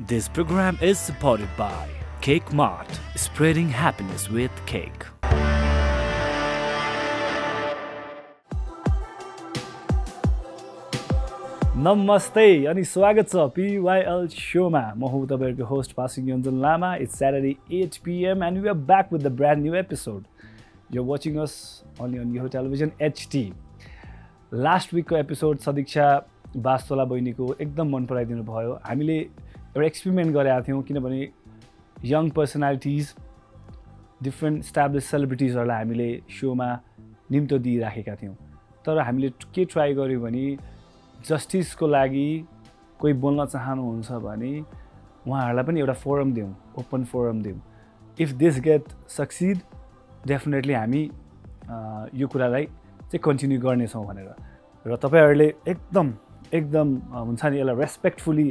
This program is supported by Cake Mart, spreading happiness with cake. नमस्ते अनि स्वागत छ पिवाइएल सोमा म। हुँ तपाईँहरूको host Pasang Yonjan Lama it's Saturday eight PM and we are back with the brand new episode यो watching us only on यो टेलिभिजन एचटी लास्ट विकको एपिसोड सदीक्षा बास्तोला बहिनीको एकदम मन पराइदिनु भयो। हामीले एउटा एक्सपेरिमेन्ट गरेका थियौँ किनभने यङ पर्सनालिटिज डिफ्रेन्ट स्ट्याब्लिस सेलिब्रिटिजहरूलाई हामीले सोमा निम्तो दिइराखेका थियौँ। तर हामीले के ट्राई गऱ्यौँ भने जस्टिसको लागि कोही बोल्न चाहनुहुन्छ भने उहाँहरूलाई पनि एउटा फोरम दिउँ ओपन फोरम दिउँ if this get succeed definitely हामी यो कुरालाई चाहिँ कन्टिन्यू गर्नेछौँ भनेर। र तपाईँहरूले एकदम एकदम हुन्छ नि यसलाई रेस्पेक्टफुल्ली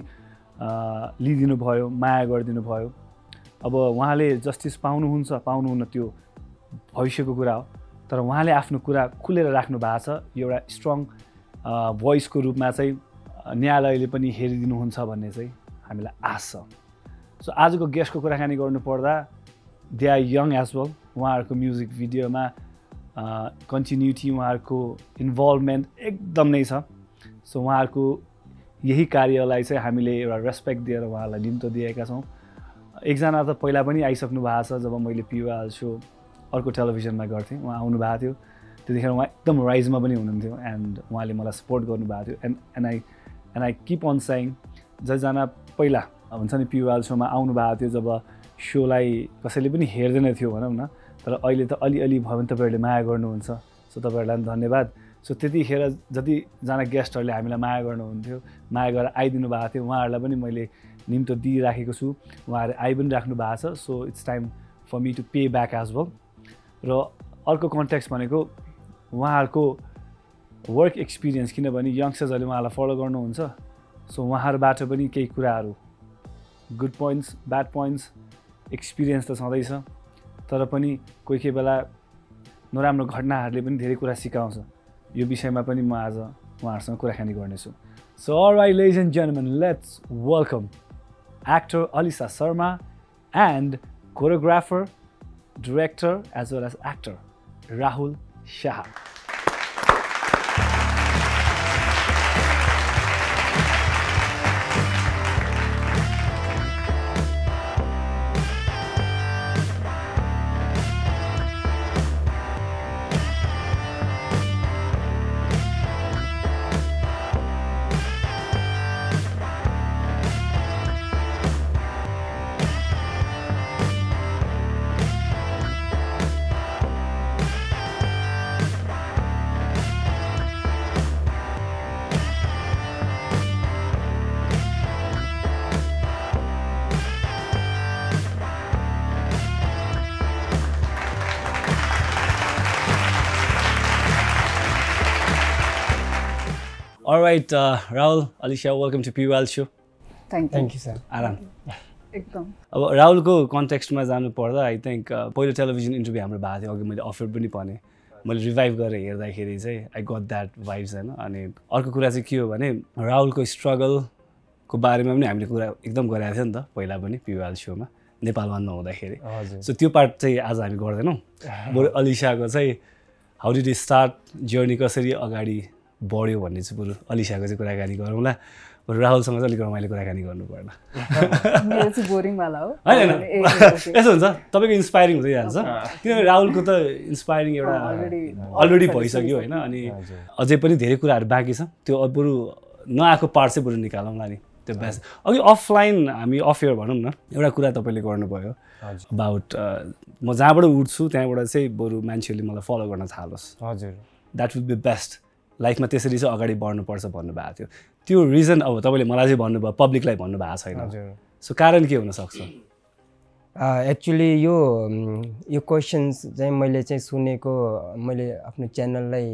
लिइदिनु भयो माया गरिदिनु भयो अब उहाँले जस्टिस पाउनुहुन्छ पाउनुहुन्न त्यो भविष्यको कुरा हो। तर उहाँले आफ्नो कुरा खुलेर राख्नु भएको छ। एउटा स्ट्रङ भोइसको रूपमा चाहिँ न्यायालयले पनि हेरिदिनुहुन्छ भन्ने चाहिँ हामीलाई आश छ। सो आजको गेस्टको कुराकानी गर्नुपर्दा they are young as well उहाँहरूको म्युजिक भिडियोमा कन्टिन्युटी उहाँहरूको इन्भल्भमेन्ट एकदम नै छ। सो उहाँहरूको यही कार्यलाई चाहिँ हामीले एउटा रेस्पेक्ट दिएर उहाँलाई निम्तो दिएका छौँ। एकजना त पहिला पनि आइसक्नु भएको छ जब मैले पिवाल सो अर्को टेलिभिजनमा गर्थेँ उहाँ आउनु भएको थियो। त्यतिखेर उहाँ एकदम राइजमा पनि हुनुहुन्थ्यो एन्ड उहाँले मलाई सपोर्ट गर्नुभएको थियो। And and I and I keep on saying जसजना पहिला हुन्छ नि पिवाल सोमा आउनु भएको थियो जब सोलाई कसैले पनि हेर्दैन थियो भनौँ न तर अहिले त अलिअलि भयो भने तपाईँहरूले माया गर्नुहुन्छ। सो तपाईँहरूलाई पनि धन्यवाद। सो त्यतिखेर जतिजना गेस्टहरूले हामीलाई माया गर्नुहुन्थ्यो माया गरेर आइदिनु भएको थियो उहाँहरूलाई पनि मैले निम्तो दिइराखेको छु। उहाँहरू आइ पनि राख्नु भएको छ। So it's time for me to pay back as well र अर्को कन्ट्याक्ट भनेको उहाँहरूको वर्क एक्सपिरियन्स किनभने यङ्स्टर्सहरूले उहाँलाई फलो गर्नुहुन्छ। सो उहाँहरूबाट पनि केही कुराहरू good points bad points experience त छँदैछ। तर पनि कोही कोही बेला नराम्रो घटनाहरूले पनि धेरै कुरा सिकाउँछ। यो विषयमा पनि म आज उहाँहरूसँग कुराकानी गर्नेछु। So uh ladies and gentlemen let's welcome actor Alisa Sharma and choreographer director as well as actor Rahul Shah right Rahul Alisia welcome to Piwal so thank you sir आराम एकदम अब राहुलको कन्टेक्स्टमा जानु पर्दा आई थिङ्क पहिलो television interview हाम्रो भएको थियो अघि मैले अफर पनि भने। मैले रिभाइभ गरेर हेर्दाखेरि चाहिँ आई गट द्याट भाइब्स होइन? अनि अर्को कुरा चाहिँ के हो भने राहुलको स्ट्रगलको बारेमा पनि हामीले कुरा एकदम गरेको थियो नि त पहिला पनि पिवाल सोमा नेपालमा नहुँदाखेरि सो त्यो पार्ट चाहिँ आज हामी गर्दैनौँ। बरु अलिसाको चाहिँ हाउ डिड स्टार्ट जर्नी कसरी अगाडि बढ्यो भन्ने चाहिँ बरु अलिसाको चाहिँ कुराकानी गरौँला। बरु राहुलसँग चाहिँ अलिक रमाइलो कुराकानी गर्नु पर्ला होइन यसो हुन्छ तपाईँको इन्सपायरिङ हुँदै जान्छ। किनभने राहुलको त इन्सपायरिङ एउटा अलरेडी भइसक्यो होइन अनि अझै पनि धेरै कुराहरू बाँकी छ। त्यो बरु नआएको पार्ट चाहिँ बरु निकालौँला नि। त्यो बेस्ट अघि अफलाइन हामी अफेयर भनौँ न एउटा कुरा तपाईँले गर्नुभयो। अबाउट म जहाँबाट उठ्छु त्यहाँबाट चाहिँ बरु मान्छेहरूले मलाई फलो गर्न थालोस्। हजुर। द्याट वुड बी बेस्ट लाइफमा त्यसरी चाहिँ अगाडि बढ्नुपर्छ भन्नुभएको थियो। त्यो रिजन अब तपाईँले मलाई चाहिँ भन्नुभयो पब्लिकलाई भन्नुभएको छैन। सो कारण के हुनसक्छ? एक्चुली यो यो क्वेसन्स चाहिँ मैले चाहिँ सुनेको मैले आफ्नो च्यानललाई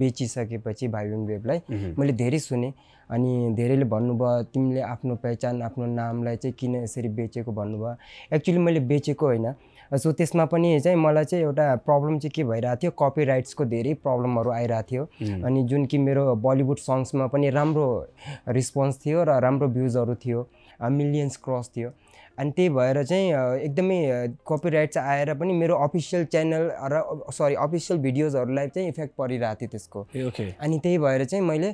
बेचिसकेपछि भाइबेन वेबलाई मैले धेरै सुनेँ। अनि धेरैले भन्नुभयो तिमीले आफ्नो पहिचान आफ्नो नामलाई चाहिँ किन यसरी बेचेको भन्नुभयो। एक्चुली मैले बेचेको होइन। सो त्यसमा पनि चाहिँ मलाई चाहिँ एउटा प्रब्लम चाहिँ के भइरहेको थियो कपी राइट्सको धेरै प्रब्लमहरू आइरहेको थियो। अनि जुन कि मेरो बलिउड सङ्ग्समा पनि राम्रो रिस्पोन्स थियो र राम्रो भ्युजहरू थियो मिलियन्स क्रस थियो। अनि त्यही भएर चाहिँ एकदमै कपिराइट चाहिँ आएर पनि मेरो अफिसियल च्यानल र सरी अफिसियल भिडियोजहरूलाई चाहिँ इफेक्ट परिरहेको थियो त्यसको। अनि त्यही भएर चाहिँ मैले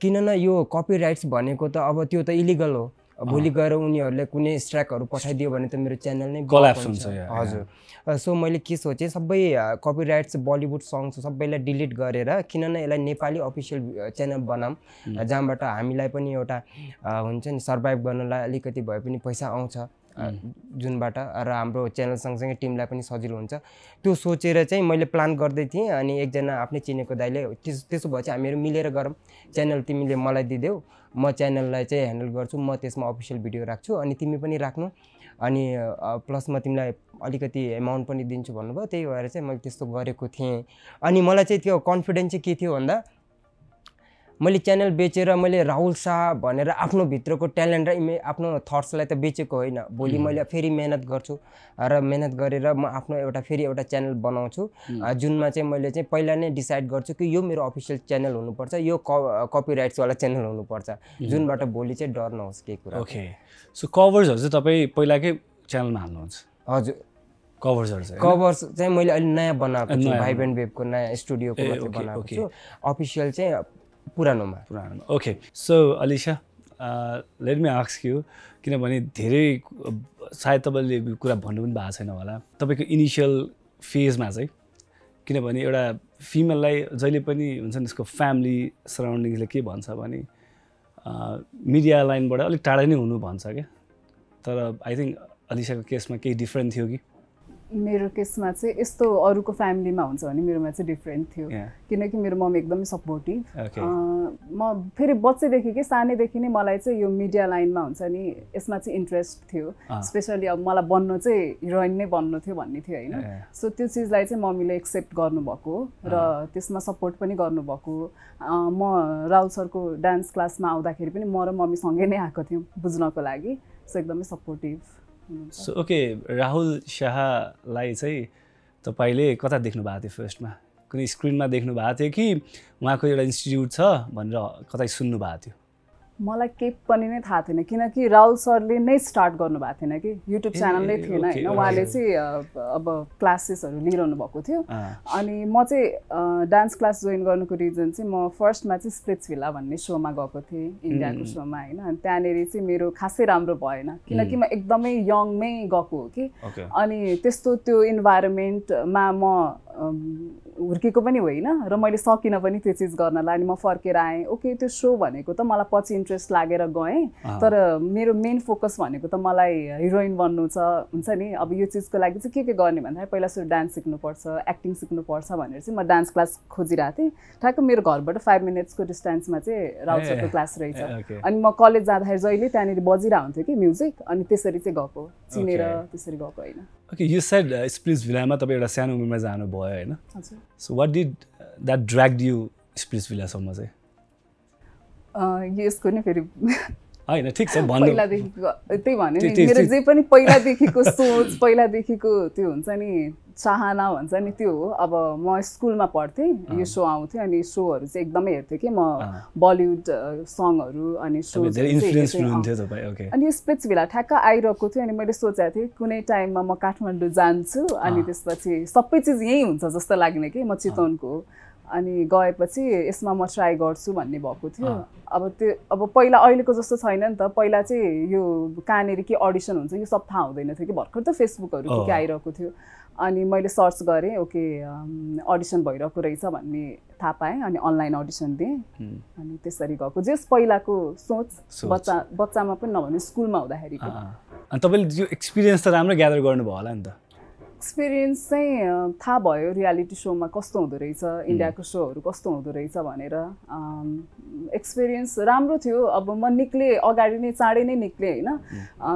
किन न यो कपिराइट्स भनेको त अब त्यो त इलिगल हो। भोलि गएर उनीहरूले कुनै स्ट्राइकहरू पठाइदियो भने त मेरो च्यानल नै कलाप्स हुन्छ। हजुर। सो मैले के सोचेँ सबै कपिराइट्स बलिउड सङ्ग्स सबैलाई डिलिट गरेर किन न यसलाई नेपाली अफिसियल च्यानल बनाऊँ जहाँबाट हामीलाई पनि एउटा हुन्छ नि सर्भाइभ गर्नलाई अलिकति भए पनि पैसा आउँछ जुनबाट र हाम्रो च्यानल सँगसँगै टिमलाई पनि सजिलो हुन्छ। त्यो सोचेर चाहिँ मैले प्लान गर्दै थिएँ अनि एकजना आफ्नै चिनेको दाइले त्यस त्यसो भए चाहिँ हामीहरू मिलेर गरौँ। च्यानल तिमीले मलाई दिदेऊ। म च्यानललाई चाहिँ ह्यान्डल गर्छु म त्यसमा अफिसियल भिडियो राख्छु अनि तिमी पनि राख्नु अनि प्लस म तिमीलाई अलिकति एमाउन्ट पनि दिन्छु भन्नुभयो त्यही भएर चाहिँ मैले त्यस्तो गरेको थिएँ। अनि मलाई चाहिँ त्यो कन्फिडेन्स चाहिँ के थियो भन्दा मैले च्यानल बेचेर मैले राहुल शाह भनेर आफ्नो भित्रको ट्यालेन्ट र इमे आफ्नो थट्सलाई त बेचेको होइन। भोलि मैले फेरि मेहनत गर्छु र मेहनत गरेर म आफ्नो एउटा फेरि एउटा च्यानल बनाउँछु। जुनमा चाहिँ मैले चाहिँ पहिला नै डिसाइड गर्छु कि यो मेरो अफिसियल च्यानल हुनुपर्छ यो क कपिराइट्सवाला च्यानल हुनुपर्छ। जुनबाट भोलि चाहिँ डर नहोस् केही कुरा। ओके। सो कभर्सहरू चाहिँ तपाईँ पहिलाकै च्यानलमा हाल्नुहुन्छ? हजुर। कभर्सहरू चाहिँ कभर्स चाहिँ मैले अहिले नयाँ बनाएको छु। भाइब एन्ड वेबको नयाँ स्टुडियोको बनाएको छु। अफिसियल चाहिँ पुरानोमा पुरानोमा okay so Alisa let me ask you किनभने धेरै सायद तपाईँले कुरा भन्नु पनि भएको छैन होला। तपाईँको इनिसियल फेजमा चाहिँ किनभने एउटा फिमेललाई जहिले पनि हुन्छ नि त्यसको फ्यामिली सराउन्डिङ्सले के भन्छ भने मिडिया लाइनबाट अलिक टाढा नै हुनु भन्छ क्या। तर आई थिङ्क अलिसाको केसमा केही डिफ्रेन्ट थियो कि? मेरो केसमा चाहिँ यस्तो अरूको फ्यामिलीमा हुन्छ भने मेरोमा चाहिँ डिफ्रेन्ट थियो। किनकि मेरो मम्मी एकदमै सपोर्टिभ म फेरि बच्चैदेखि सानैदेखि नै मलाई चाहिँ यो मिडिया लाइनमा हुन्छ नि यसमा चाहिँ इन्ट्रेस्ट थियो। स्पेसली अब मलाई बन्नु चाहिँ हिरोइन नै बन्नु थियो भन्ने थियो होइन। सो त्यो चिजलाई चाहिँ मम्मीले एक्सेप्ट गर्नुभएको र त्यसमा सपोर्ट पनि गर्नुभएको। म राहुल सरको डान्स क्लासमा आउँदाखेरि पनि म र मम्मीसँगै नै आएको थियौँ बुझ्नको लागि। सो एकदमै सपोर्टिभ सो ओके राहुल शाहलाई चाहिँ तपाईँले कता देख्नु भएको थियो फर्स्टमा कुनै स्क्रिनमा देख्नु भएको थियो कि उहाँको एउटा इन्स्टिट्युट छ भनेर कतै सुन्नु भएको थियो? मलाई केही पनि नै थाहा थिएन किनकि राहुल सरले नै स्टार्ट गर्नुभएको थिएन कि। युट्युब च्यानल नै थिएन होइन? उहाँले चाहिँ अब क्लासेसहरू लिइरहनु भएको थियो। अनि म चाहिँ डान्स क्लास जोइन गर्नुको रिजन चाहिँ म फर्स्टमा चाहिँ स्प्लिट्स भिला भन्ने सोमा गएको थिएँ इन्डियाको सोमा होइन? अनि त्यहाँनिर चाहिँ मेरो खासै राम्रो भएन किनकि म एकदमै यङमै गएको हो कि। अनि त्यस्तो त्यो इन्भाइरोमेन्टमा म हुर्केको पनि होइन र मैले सकिनँ पनि त्यो चिज गर्नलाई अनि म फर्केर आएँ। ओके त्यो सो भनेको त मलाई पछि इन्ट्रेस्ट लागेर गएँ। तर मेरो मेन फोकस भनेको त मलाई हिरोइन बन्नु छ हुन्छ नि? अब यो चिजको लागि चाहिँ के के गर्ने भन्दाखेरि पहिला सुरु डान्स सिक्नुपर्छ एक्टिङ सिक्नुपर्छ भनेर चाहिँ म डान्स क्लास खोजिरहेको थिएँ। ठ्याक्क मेरो घरबाट फाइभ मिनट्सको डिस्टेन्समा चाहिँ राउसरको क्लास रहेछ। अनि म कलेज जाँदाखेरि जहिले त्यहाँनिर बजिरहेको हुन्थ्यो कि म्युजिक अनि त्यसरी चाहिँ गएको। चिनेर त्यसरी गएको होइन। ओके यो साइड स्प्लिट्स भिलामा तपाईँ एउटा सानो उमेरमा जानुभयो होइन so what did that drag you splits भिलासम्म चाहिँ यसको नि फेरि होइन ठिक छ पहिलादेखिको त्यही भन्यो नि मेरो जे पनि पहिलादेखिको सोच पहिलादेखिको त्यो हुन्छ नि। चाहना भन्छ नि त्यो हो। अब म स्कुलमा पढ्थेँ यो सो आउँथ्यो अनि सोहरू चाहिँ एकदमै हेर्थेँ कि म बलिउड सङहरू अनि सो अनि यो स्पिच भिला ठ्याक्क आइरहेको थियो अनि मैले सोचेको थिएँ कुनै टाइममा म काठमाडौँ जान्छु अनि त्यसपछि सबै चिज यहीँ हुन्छ जस्तो लाग्ने कि म चितवनको अनि गएपछि यसमा म ट्राई गर्छु भन्ने भएको थियो। अब त्यो अब पहिला अहिलेको जस्तो छैन नि त। पहिला चाहिँ यो कहाँनिर के अडिसन हुन्छ यो सब थाहा हुँदैन थियो कि। भर्खर त फेसबुकहरू के के आइरहेको थियो। अनि मैले सर्च गरेँ ओके अडिसन भइरहेको रहेछ भन्ने थाहा पाएँ अनि अनलाइन अडिसन दिएँ। अनि त्यसरी गएको। जस पहिलाको सोच बच्चा बच्चामा पनि नभने स्कुलमा हुँदाखेरि अनि तपाईँले यो एक्सपिरियन्स त राम्रो ग्यादर गर्नुभयो होला नि त। एक्सपिरियन्स चाहिँ थाहा भयो रियालिटी सोमा कस्तो हुँदो रहेछ इन्डियाको सोहरू कस्तो हुँदो रहेछ भनेर। एक्सपिरियन्स राम्रो थियो। अब म निक्लेँ अगाडि नै चाँडै नै निक्लेँ होइन।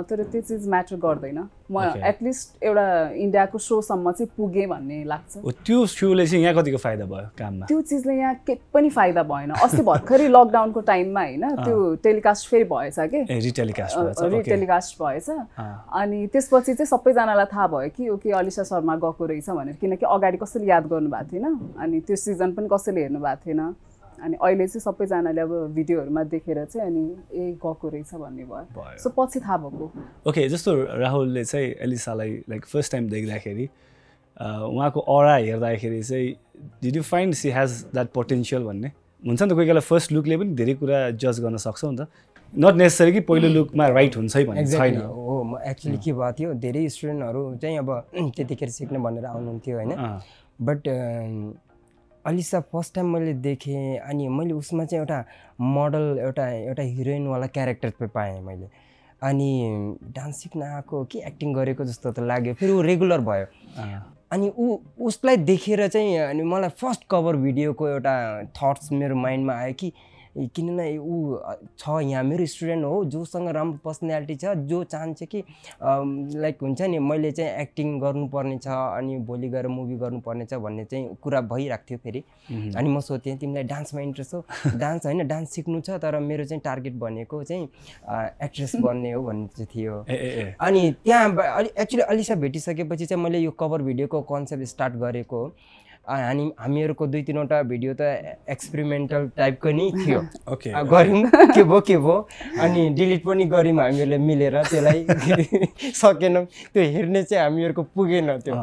तर त्यो चिज म्याटर गर्दैन। म एटलिस्ट एउटा इन्डियाको सोसम्म चाहिँ पुगेँ भन्ने लाग्छ। त्यो सोले चाहिँ यहाँ कतिको फाइदा भयो काममा? त्यो चिजले यहाँ के पनि फाइदा भएन। अस्ति भर्खरै लकडाउनको टाइममा होइन त्यो टेलिकास्ट फेरि भएछ कि? रिटेलिकास्ट भएछ? अनि त्यसपछि चाहिँ सबैजनालाई थाहा भयो कि ओके अलिसा शर्मा गएको रहेछ भनेर। किनकि अगाडि कसैले याद गर्नु भएको थिएन। अनि त्यो सिजन पनि कसैले हेर्नु भएको थिएन। अनि अहिले चाहिँ सबैजनाले अब भिडियोहरूमा देखेर चाहिँ अनि ए गएको रहेछ भन्ने भयो। सो पछि थाहा भएको। ओके जस्तो राहुलले चाहिँ एलिसालाई लाइक फर्स्ट टाइम देख्दाखेरि उहाँको अरा हेर्दाखेरि चाहिँ did you find she has that potential भन्ने। हुन्छ नि त कोही बेला फर्स्ट लुकले पनि धेरै कुरा जज गर्न सक्छौँ नि त। नट नेसेसरी कि पहिलो लुकमा राइट हुन्छ है भन्ने छैन। हो म एक्चुली के भएको थियो धेरै स्टुडेन्टहरू चाहिँ अब त्यतिखेर सिक्ने भनेर आउनुहुन्थ्यो होइन। बट अलिसा फर्स्ट टाइम मैले देखेँ अनि मैले उसमा चाहिँ एउटा मोडल एउटा एउटा हिरोइनवाला क्यारेक्टर पाएँ मैले। अनि डान्स सिक्न आएको के एक्टिङ गरेको जस्तो त लाग्यो फेरि ऊ रेगुलर भयो। अनि ऊ उसलाई देखेर चाहिँ अनि मलाई फर्स्ट कभर भिडियोको एउटा थट्स मेरो माइन्डमा आयो कि किनभने ऊ छ यहाँ मेरो स्टुडेन्ट हो जोसँग राम्रो पर्सनालिटी छ जो चाहन्छ कि लाइक हुन्छ नि मैले चाहिँ एक्टिङ गर्नुपर्ने छ अनि भोलि गएर मुभी गर्नुपर्ने छ भन्ने चाहिँ कुरा भइरहेको थियो फेरि। अनि म सोध्थेँ तिमीलाई डान्समा इन्ट्रेस्ट हो? डान्स होइन डान्स सिक्नु छ तर मेरो चाहिँ टार्गेट भनेको चाहिँ एक्ट्रेस बन्ने हो भन्ने चाहिँ थियो। अनि त्यहाँ एक्चुली अलिसा भेटिसकेपछि चाहिँ मैले यो कभर भिडियोको कन्सेप्ट स्टार्ट गरेको अनि हामीहरूको दुई तिनवटा भिडियो त एक्सपेरिमेन्टल टाइपको नै थियो। ओके। गऱ्यौँ के भयो के भयो अनि डिलिट पनि गऱ्यौँ हामीहरूले मिलेर त्यसलाई सकेनौँ। त्यो हेर्ने चाहिँ हामीहरूको पुगेन त्यो।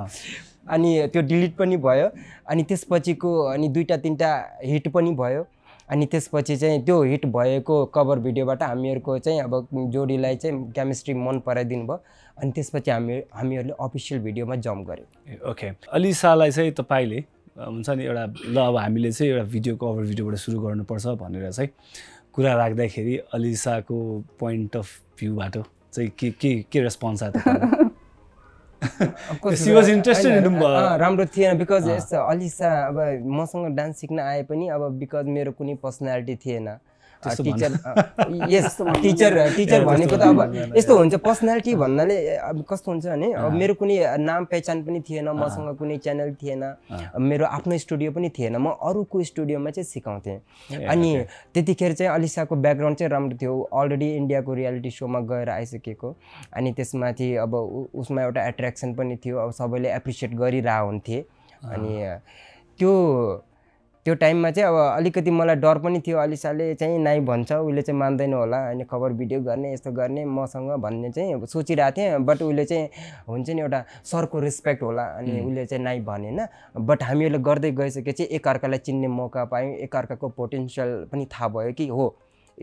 अनि त्यो डिलिट पनि भयो। अनि त्यसपछिको अनि दुईवटा तिनवटा हिट पनि भयो। अनि त्यसपछि चाहिँ त्यो हिट भएको कभर भिडियोबाट हामीहरूको चाहिँ अब जोडीलाई चाहिँ केमिस्ट्री मन पराइदिनु भयो। अनि त्यसपछि हामी हामीहरूले अफिसियल भिडियोमा जम्प गऱ्यौँ। ओके अलिसालाई चाहिँ तपाईँले हुन्छ नि एउटा ल अब हामीले चाहिँ एउटा भिडियो कभर भिडियोबाट सुरु गर्नुपर्छ भनेर चाहिँ कुरा राख्दाखेरि अलिसाको पोइन्ट अफ भ्यूबाट चाहिँ के के के रेस्पोन्स आयो राम्रो थिएन बिकज यस्तो अलिसा अब मसँग डान्स सिक्न आए पनि अब बिकज मेरो कुनै पर्सनालिटी थिएन। टिचर यस टिचर टिचर भनेको त अब यस्तो हुन्छ पर्सनालिटी भन्नाले अब कस्तो हुन्छ भने अब मेरो कुनै नाम पहिचान पनि थिएन मसँग कुनै च्यानल थिएन मेरो आफ्नो स्टुडियो पनि थिएन म अरूको स्टुडियोमा चाहिँ सिकाउँथेँ। अनि त्यतिखेर चाहिँ अलिसाको ब्याकग्राउन्ड चाहिँ राम्रो थियो अलरेडी इन्डियाको रियालिटी सोमा गएर आइसकेको। अनि त्यसमाथि अब उसमा एउटा एट्र्याक्सन पनि थियो अब सबैले एप्रिसिएट गरिरह हुन्थे। अनि त्यो त्यो टाइममा चाहिँ अब अलिकति मलाई डर पनि थियो। अलिसाले चाहिँ नाइ भन्छ उसले चाहिँ मान्दैन होला होइन खबर भिडियो गर्ने यस्तो गर्ने मसँग भन्ने चाहिँ सोचिरहेको थिएँ बट उसले चाहिँ हुन्छ नि एउटा सरको रेस्पेक्ट होला अनि उसले चाहिँ नाइ भनेन। बट हामीहरूले गर्दै गइसकेपछि एकअर्कालाई चिन्ने मौका पायौँ एकअर्काको पोटेन्सियल पनि थाहा भयो कि हो।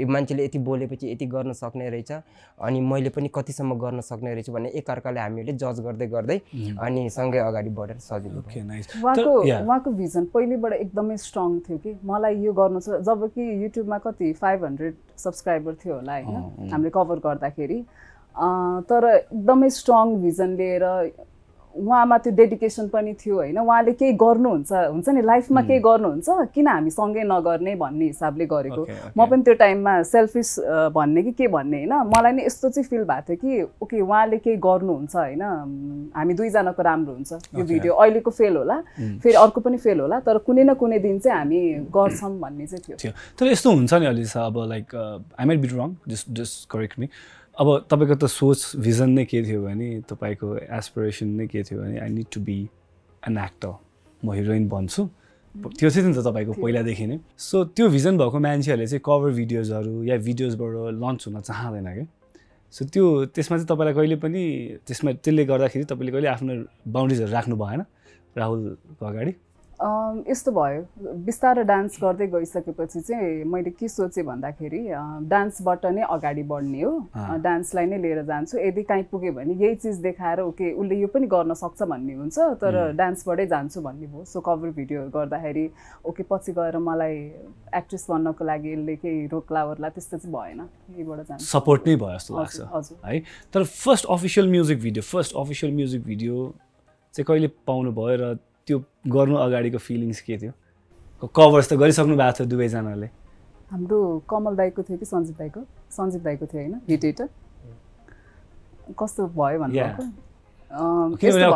मान्छेले यति बोलेपछि यति गर्न सक्ने रहेछ। अनि मैले पनि कतिसम्म गर्न सक्ने रहेछु भन्ने एकअर्काले हामीले जज गर्दै गर्दै अनि सँगै अगाडि बढेर सजिलो उहाँको उहाँको भिजन पहिलेबाट एकदमै स्ट्रङ थियो कि? मलाई यो गर्नु छ जब कि युट्युबमा कति फाइभ हन्ड्रेड सब्सक्राइबर थियो होला होइन हामीले कभर गर्दाखेरि तर एकदमै स्ट्रङ भिजन लिएर उहाँमा त्यो डेडिकेसन पनि थियो होइन। उहाँले केही गर्नुहुन्छ हुन्छ नि? लाइफमा केही गर्नुहुन्छ? किन हामी सँगै नगर्ने भन्ने हिसाबले गरेको? म पनि त्यो टाइममा सेल्फिस भन्ने कि के भन्ने होइन? मलाई नै यस्तो चाहिँ फिल भएको थियो कि ओके उहाँले केही गर्नुहुन्छ होइन? हामी दुईजनाको राम्रो हुन्छ। यो भिडियो अहिलेको फेल होला फेरि अर्को पनि फेल होला तर कुनै न कुनै दिन चाहिँ हामी गर्छौँ भन्ने चाहिँ थियो। तर यस्तो हुन्छ नि अलि अब like I might be wrong just just correct me अब तपाईँको त सोच भिजन नै के थियो भने तपाईँको एसपिरेसन नै के थियो भने I need to be an actor म हिरोइन भन्छु त्यो चाहिँ नि त तपाईँको पहिलादेखि नै। सो त्यो भिजन भएको मान्छेहरूले चाहिँ कभर भिडियोजहरू या भिडियोजबाट लन्च हुन चाहँदैन क्या। सो त्यो त्यसमा चाहिँ तपाईँलाई कहिले पनि त्यसमा त्यसले गर्दाखेरि तपाईँले कहिले आफ्नो बााउन्ड्रिजहरू राख्नु भएन। राहुलको अगाडि। यस्तो भयो। बिस्तारो डान्स गर्दै गइसकेपछि चाहिँ मैले के सोचेँ भन्दाखेरि डान्सबाट नै अगाडि बढ्ने हो। डान्सलाई नै लिएर जान्छु। यदि काहीँ पुग्यो भने यही चिज देखाएर ओके उसले यो पनि गर्न सक्छ भन्ने हुन्छ तर डान्सबाटै जान्छु भन्ने भयो। सो कभर भिडियोहरू गर्दाखेरि ओके पछि गएर मलाई एक्ट्रेस बन्नको लागि यसले केही रोक्लावरला त्यस्तो चाहिँ भएन। यहीबाट जान्छ। सपोर्ट नै भयो जस्तो लाग्छ हजुर है? तर first official music video first official music video चाहिँ कहिले पाउनु भयो र त्यो गर्नु अगाडिको फिलिङ्स के थियो? कभर्स त गरिसक्नु भएको थियो दुवैजनाले। हाम्रो कमल दाईको थियो कि सञ्जीव दाईको? सञ्जीव दाईको थियो होइन भिडिएटर कस्तो भयो भन्नु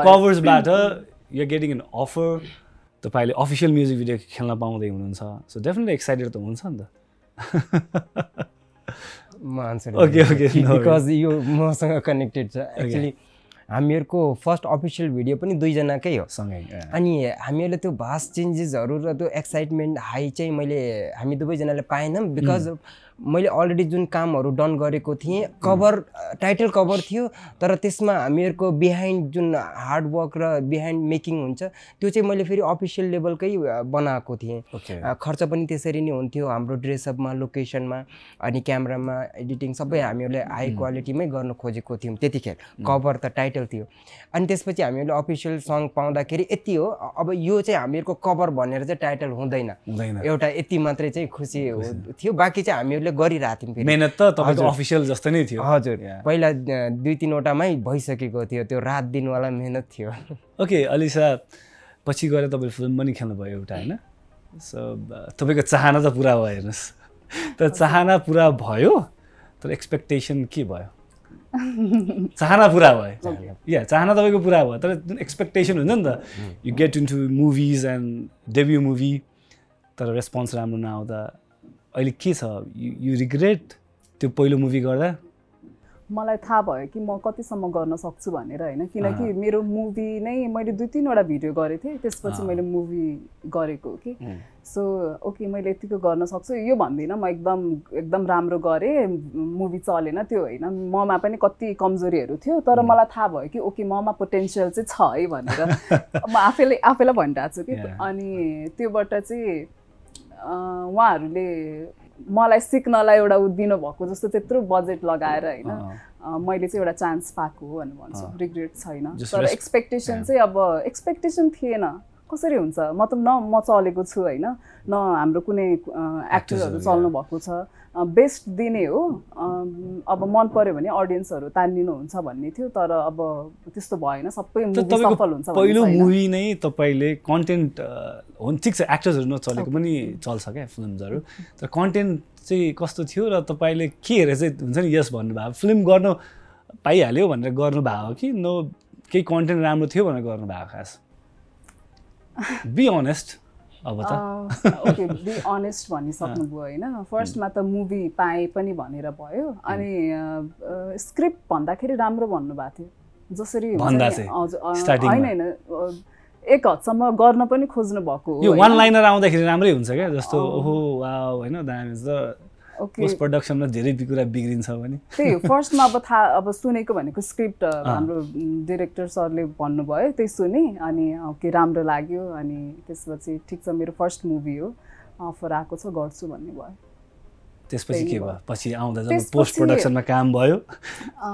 कभर्सबाट यु गेटिङ एन अफर तपाईँले अफिसियल म्युजिक भिडियो खेल्न पाउँदै हुनुहुन्छ। सो डेफिनेटली एक्साइटेड त हुन्छ नि त। म आन्सर ओके ओके बिकज यो मसँग कनेक्टेड छ। एक्चुली हामीहरूको फर्स्ट अफिसियल भिडियो पनि दुईजनाकै हो। सँगै अनि हामीहरूले त्यो भास्ट चेन्जेसहरू र त्यो एक्साइटमेन्ट हाई चाहिँ मैले हामी दुवैजनाले पाएनौँ बिकज मैले अलरेडी जुन कामहरू डन गरेको थिएँ कभर टाइटल कभर थियो तर त्यसमा हामीहरूको बिहाइन्ड जुन हार्डवर्क र बिहाइन्ड मेकिङ हुन्छ त्यो चाहिँ मैले फेरि अफिसियल लेभलकै बनाएको थिएँ। खर्च पनि त्यसरी नै हुन्थ्यो हाम्रो ड्रेसअपमा लोकेसनमा अनि क्यामरामा एडिटिङ सबै हामीहरूले हाई क्वालिटीमै गर्न खोजेको थियौँ त्यतिखेर। कभर त टाइटल थियो। अनि त्यसपछि हामीहरूले अफिसियल सङ पाउँदाखेरि यति हो अब यो चाहिँ हामीहरूको कभर भनेर चाहिँ टाइटल हुँदैन। एउटा यति मात्रै चाहिँ खुसी थियो। बाँकी चाहिँ हामीहरूले गरिरहेको थियौँ मेहनत त तपाईँको अफिसियल जस्तो नै थियो। हजुर। पहिला दुई तिनवटामै भइसकेको थियो त्यो रात दिनवाला मेहनत थियो। ओके अलिसा पछि गएर तपाईँ फिल्म पनि खेल्नुभयो एउटा होइन? सो तपाईँको चाहना त पुरा भयो हेर्नुहोस्। तर चाहना पुरा भयो तर एक्सपेक्टेसन के भयो? चाहना पुरा भयो। या चाहना तपाईँको पुरा भयो तर जुन एक्सपेक्टेसन हुन्छ नि त। You get into movies and debut movie तर रेस्पोन्स राम्रो नआउँदा। अहिले के छ? यु रिग्रेट त्यो पहिलो मुभी गर्दा? मलाई थाहा भयो कि म कतिसम्म गर्न सक्छु भनेर होइन? किनकि मेरो मुभी नै मैले दुई तिनवटा भिडियो गरेको थिएँ त्यसपछि मैले मुभी गरेको कि। सो ओके मैले यतिको गर्न सक्छु। यो भन्दिनँ म एकदम एकदम राम्रो गरेँ मुभी चलेन त्यो होइन? ममा पनि कति कमजोरीहरू थियो तर मलाई थाहा भयो कि ओके ममा पोटेन्सियल चाहिँ छ है भनेर। म आफैले आफैलाई भनिरहेको छु कि। अनि त्योबाट चाहिँ उहाँहरूले मलाई सिक्नलाई एउटा ऊ दिनुभएको जस्तो त्यत्रो बजेट लगाएर होइन मैले चाहिँ एउटा चान्स पाएको हो भनेर भन्छु। रिग्रेट छैन। तर एक्सपेक्टेसन चाहिँ अब एक्सपेक्टेसन थिएन। कसरी हुन्छ? म त न म चलेको छु होइन? न हाम्रो कुनै एक्टरहरू चल्नु भएको छ। बेस्ट दिने हो। अब मन पऱ्यो भने अडियन्सहरू तानिदिनुहुन्छ भन्ने थियो तर अब त्यस्तो भएन। सबै सफल हुन्छ पहिलो मुभी नै तपाईँले कन्टेन्ट हुन्छ ठिक छ एक्टर्सहरू नचलेको पनि चल्छ क्या फिल्महरू तर कन्टेन्ट चाहिँ कस्तो थियो र तपाईँले के हेरेर चाहिँ हुन्छ नि यस भन्नुभयो? फिल्म गर्न पाइहाल्यो भनेर गर्नुभएको कि? न केही कन्टेन्ट राम्रो थियो भनेर गर्नुभएको खास? बी अनेस्ट अब त। ओके बी अनेस्ट भनिसक्नुभयो होइन? फर्स्टमा त मुभी पाएँ पनि भनेर भयो अनि स्क्रिप्ट भन्दाखेरि राम्रो भन्नुभएको थियो। जसरी होइन होइन एक हदसम्म गर्न पनि खोज्नु भएको हो वान लाइनर आउँदाखेरि राम्रै हुन्छ क्या? जस्तो ओहो वा होइन? दामी पोस्ट प्रडक्सनमा धेरै कुरा बिग्रिन्छ भने त्यही हो फर्स्टमा अब थाहा अब सुनेको भनेको स्क्रिप्ट हाम्रो डिरेक्टर सरले भन्नुभयो त्यही सुने अनि के राम्रो लाग्यो अनि त्यसपछि ठिक छ मेरो फर्स्ट मुभी हो अफर आएको छ गर्छु भन्ने भयो। त्यसपछि के भयो? पछि आउँदा जब पोस्ट प्रडक्सनमा काम भयो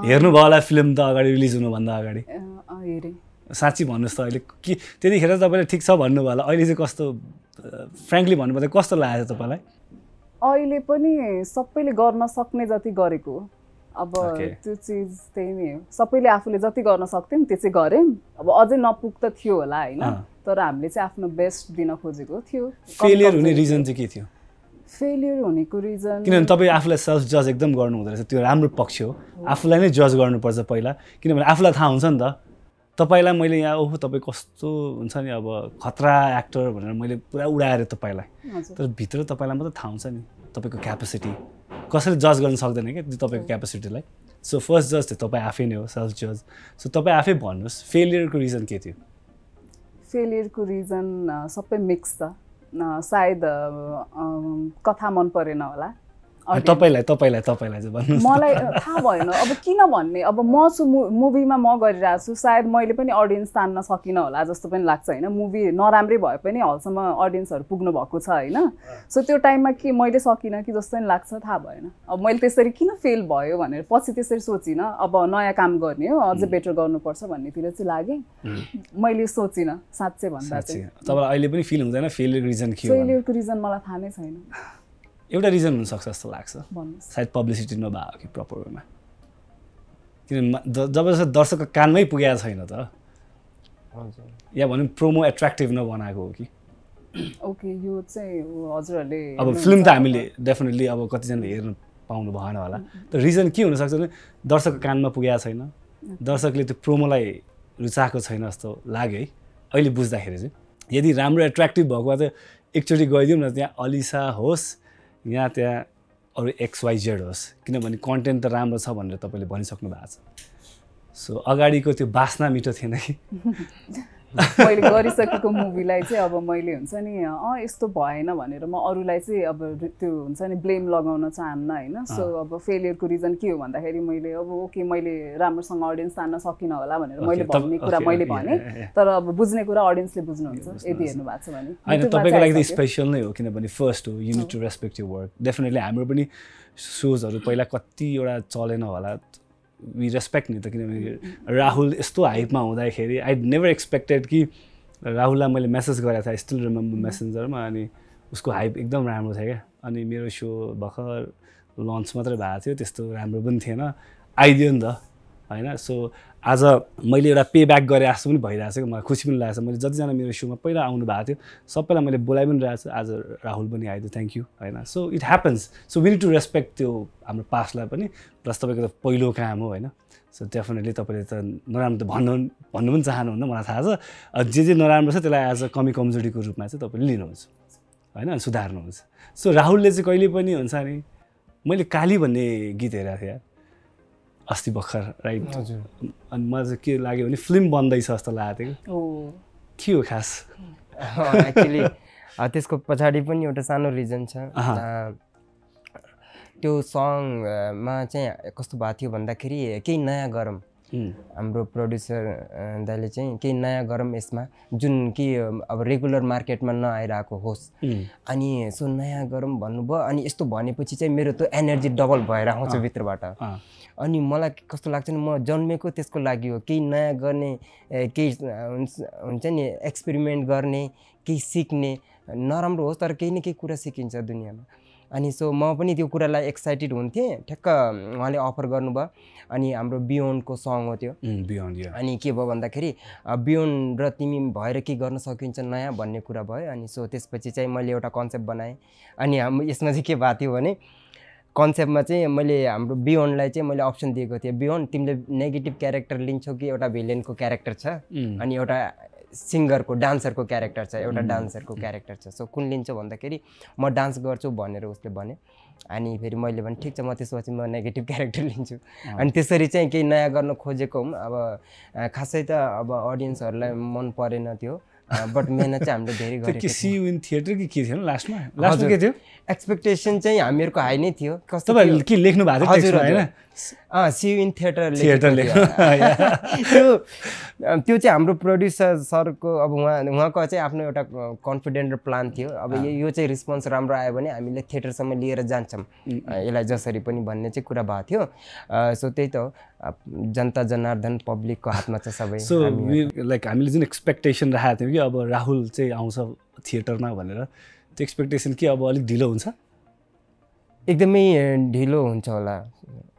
हेर्नुभयो होला फिल्म त अगाडि रिलिज हुनुभन्दा अगाडि। हेरेँ। साँच्ची भन्नुहोस् त अहिले के त्यतिखेर तपाईँले ठिक छ भन्नुभयो होला। अहिले चाहिँ कस्तो फ्रेङ्कली भन्नुपर्दा कस्तो लागेको तपाईँलाई? अहिले पनि सबैले गर्न सक्ने जति गरेको अब त्यो चिज त्यही नै हो। सबैले आफूले जति गर्न सक्थ्यौँ त्यो चाहिँ गऱ्यौँ। अब अझै नपुग त थियो होला होइन। तर हामीले चाहिँ आफ्नो बेस्ट दिन खोजेको थियो। फेलियर हुने रिजन चाहिँ के थियो? फेलियर हुनेको रिजन किनभने तपाईँ आफूलाई सेल्फ जज एकदम गर्नु हुँदो रहेछ। त्यो राम्रो पक्ष हो। आफूलाई नै जज गर्नुपर्छ पहिला। किनभने आफूलाई थाहा हुन्छ नि त। तपाईँलाई मैले यहाँ ओहो तपाईँ कस्तो हुन्छ नि अब खतरा एक्टर भनेर मैले पुरा उडाएर तपाईँलाई। तर भित्र तपाईँलाई मात्रै थाहा हुन्छ नि तपाईँको क्यापेसिटी कसैले जज गर्न सक्दैन क्या त्यो तपाईँको क्यापेसिटीलाई सो फर्स्ट जज चाहिँ तपाईँ आफै नै हो सेल्फ जज सो तपाईँ आफै भन्नुहोस् फेलियरको रिजन के थियो? फेलियरको रिजन सबै मिक्स छ। सायद कथा मन परेन होला। तपाईँलाई तपाईँलाई तपाईँलाई चाहिँ भन्नु मलाई थाहा भएन। अब किन भन्ने? अब म छु मुभीमा म गरिरहेको छु। सायद मैले पनि अडियन्स तान्न सकिनँ होला जस्तो पनि लाग्छ होइन? मुभी नराम्रै भए पनि हलसम्म अडियन्सहरू पुग्नु भएको छ होइन? सो त्यो टाइममा के मैले सकिनँ कि जस्तो पनि लाग्छ थाहा भएन। अब मैले त्यसरी किन फेल भयो भनेर पछि त्यसरी सोचिनँ। अब नयाँ काम गर्ने हो अझै बेटर गर्नुपर्छ भन्नेतिर चाहिँ लागेँ। मैले सोचिनँ साँच्चै भन्दा चाहिँ। तपाईँलाई अहिले पनि फिल हुँदैन फेलियर रिजन के फेलियरको रिजन मलाई थाहा नै छैन। एउटा रिजन हुनसक्छ जस्तो लाग्छ। सायद पब्लिसिटी नभएको कि प्रपर वेमा किनभने जबरजस्त दर्शकको कानमै पुगेको छैन त। या भनौँ प्रोमो एट्र्याक्टिभ नबनाएको हो कि। ओके यो चाहिँ हजुरहरूले अब फिल्म त हामीले डेफिनेटली अब कतिजनाले हेर्नु पाउनु भएन होला। तर रिजन के हुनसक्छ भने दर्शकको कानमा पुगेको छैन। दर्शकले त्यो प्रोमोलाई रुचाएको छैन जस्तो लाग्यो है। अहिले बुझ्दाखेरि चाहिँ। यदि राम्रो एट्र्याक्टिभ भएको भए त एकचोटि गइदिउँ न त्यहाँ अलिसा होस् यहाँ त्यहाँ अरू एक्सवाइजेड होस् किनभने कन्टेन्ट त राम्रो छ भनेर तपाईँले भनिसक्नु भएको छ। सो अगाडिको त्यो बास्ना मिठो थिएन कि? मैले गरिसकेको मुभीलाई चाहिँ अब मैले हुन्छ नि अँ यस्तो भएन भनेर म अरूलाई चाहिँ अब त्यो हुन्छ नि ब्लेम लगाउन चाहन्न होइन। सो अब फेलियरको रिजन के हो भन्दाखेरि मैले अब ओके मैले राम्रोसँग अडियन्स तान्न सकिनँ होला भनेर मैले भन्ने कुरा मैले भने। तर अब बुझ्ने कुरा अडियन्सले बुझ्नुहुन्छ यदि हेर्नु भएको छ भने। होइन तपाईँको लागि स्पेसल नै हो किनभने फर्स्ट हो you need to respect you work definitely हाम्रो पनि सोजहरू पहिला कतिवटा चलेन होला। वी रेस्पेक्ट नि त किनभने राहुल यस्तो हाइपमा हुँदाखेरि आई नेभर एक्सपेक्टेड कि राहुललाई मैले मेसेज गरेको थिएँ स्टिल रिमेम्बर मेसेन्जरमा अनि उसको हाइप एकदम राम्रो थियो क्या। अनि मेरो सो भर्खर लन्च मात्रै भएको थियो त्यस्तो राम्रो पनि थिएन। आइदियो नि त। होइन? सो आज मैले एउटा पे ब्याक गरेँ जस्तो पनि भइरहेको छ मलाई खुसी पनि लागेको छ। मैले जतिजना मेरो सोमा पहिला आउनु भएको थियो सबैलाई मैले बोलाइ पनि रहेको छु। आज राहुल पनि आइदियो थ्याङ्क यू होइन? So it happens so we need to respect त्यो हाम्रो पास्टलाई पनि प्लस तपाईँको त पहिलो काम हो होइन? सो डेफिनेटली तपाईँले त नराम्रो त भन्नु भन्नु पनि चाहनुहुन्न मलाई थाहा छ। जे जे नराम्रो छ त्यसलाई एज अ कमी कमजोरीको रूपमा चाहिँ तपाईँले लिनुहुन्छ होइन? सुधार्नुहुन्छ। सो राहुलले चाहिँ कहिले पनि हुन्छ नि मैले काली भन्ने गीत हेरेको थिएँ अस्ति भर्खर राइट हजुर। अनि मलाई चाहिँ के लाग्यो भने फिल्म बन्दैछ जस्तो लागेको थियो के। हो खास? एक्चुली त्यसको पछाडि पनि एउटा सानो रिजन छ। त्यो सङमा चाहिँ कस्तो भएको थियो भन्दाखेरि केही नयाँ गरौँ हाम्रो प्रड्युसर दाइले चाहिँ केही नयाँ गरौँ यसमा जुन कि अब रेगुलर मार्केटमा नआइरहेको होस्। अनि सो नयाँ गरौँ भन्नुभयो अनि यस्तो भनेपछि चाहिँ मेरो त्यो एनर्जी डबल भएर आउँछ भित्रबाट। अनि मलाई कस्तो लाग्छ नि म जन्मेको त्यसको लागि हो। केही नयाँ गर्ने केही हुन्छ नि एक्सपेरिमेन्ट गर्ने केही सिक्ने नराम्रो होस् तर केही न केही कुरा सिकिन्छ दुनियाँमा। अनि सो म पनि त्यो कुरालाई एक्साइटेड हुन्थेँ। ठ्याक्क उहाँले अफर गर्नुभयो। अनि हाम्रो बियोन्डको सङ हो त्यो। बियोन्ड अनि के भयो भन्दाखेरि बियोन्ड र तिमी भएर के गर्न सकिन्छ नयाँ भन्ने कुरा भयो। अनि सो त्यसपछि चाहिँ मैले एउटा कन्सेप्ट बनाएँ। अनि हाम यसमा चाहिँ के भएको थियो भने कन्सेप्टमा चाहिँ मैले हाम्रो बियोन्डलाई चाहिँ मैले अप्सन दिएको थिएँ। बियोन्ड तिमीले नेगेटिभ क्यारेक्टर लिन्छौ कि एउटा भिलेनको क्यारेक्टर छ? अनि एउटा सिङ्गरको डान्सरको क्यारेक्टर छ एउटा डान्सरको क्यारेक्टर छ। सो कुन लिन्छ भन्दाखेरि म डान्स गर्छु भनेर उसले भने अनि फेरि मैले भने ठिक छ म त्यसपछि म नेगेटिभ क्यारेक्टर लिन्छु। अनि त्यसरी चाहिँ केही नयाँ गर्न खोजेको हुँ। अब खासै त अब अडियन्सहरूलाई मन परेन त्यो। बट मेहनत चाहिँ हामीले धेरै गरेको सी इन थिएटर कि के थियो लास्टमा लास्टमा के थियो? एक्सपेक्टेसन चाहिँ हामीहरूको हाई नै थियो। कस्तो के लेख्नु भएको थियो होइन? सी इन थिएटर त्यो त्यो चाहिँ हाम्रो प्रड्युसर सरको अब उहाँ उहाँको चाहिँ आफ्नो एउटा कन्फिडेन्ट र प्लान थियो। अब यो चाहिँ रिस्पोन्स राम्रो आयो भने हामीले थिएटरसम्म लिएर जान्छौँ। यसलाई जसरी पनि भन्ने चाहिँ कुरा भएको थियो। सो त्यही त हो। जनता जनार्दन पब्लिकको हातमा छ सबै सो लाइक हामीले जुन एक्सपेक्टेसन राखेको थियौँ कि अब राहुल चाहिँ आउँछ थिएटरमा भनेर त्यो एक्सपेक्टेसन के अब अलिक ढिलो हुन्छ? एकदमै ढिलो हुन्छ होला।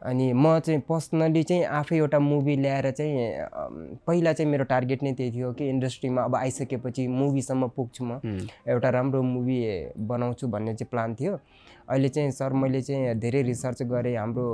अनि म चाहिँ पर्सनली चाहिँ आफै एउटा मुभी ल्याएर चाहिँ पहिला चाहिँ मेरो टार्गेट नै त्यही थियो कि इन्डस्ट्रीमा अब आइसकेपछि मुभीसम्म पुग्छु म। एउटा राम्रो मुभी बनाउँछु भन्ने चाहिँ प्लान थियो। अहिले चाहिँ सर मैले चाहिँ धेरै रिसर्च गरेँ हाम्रो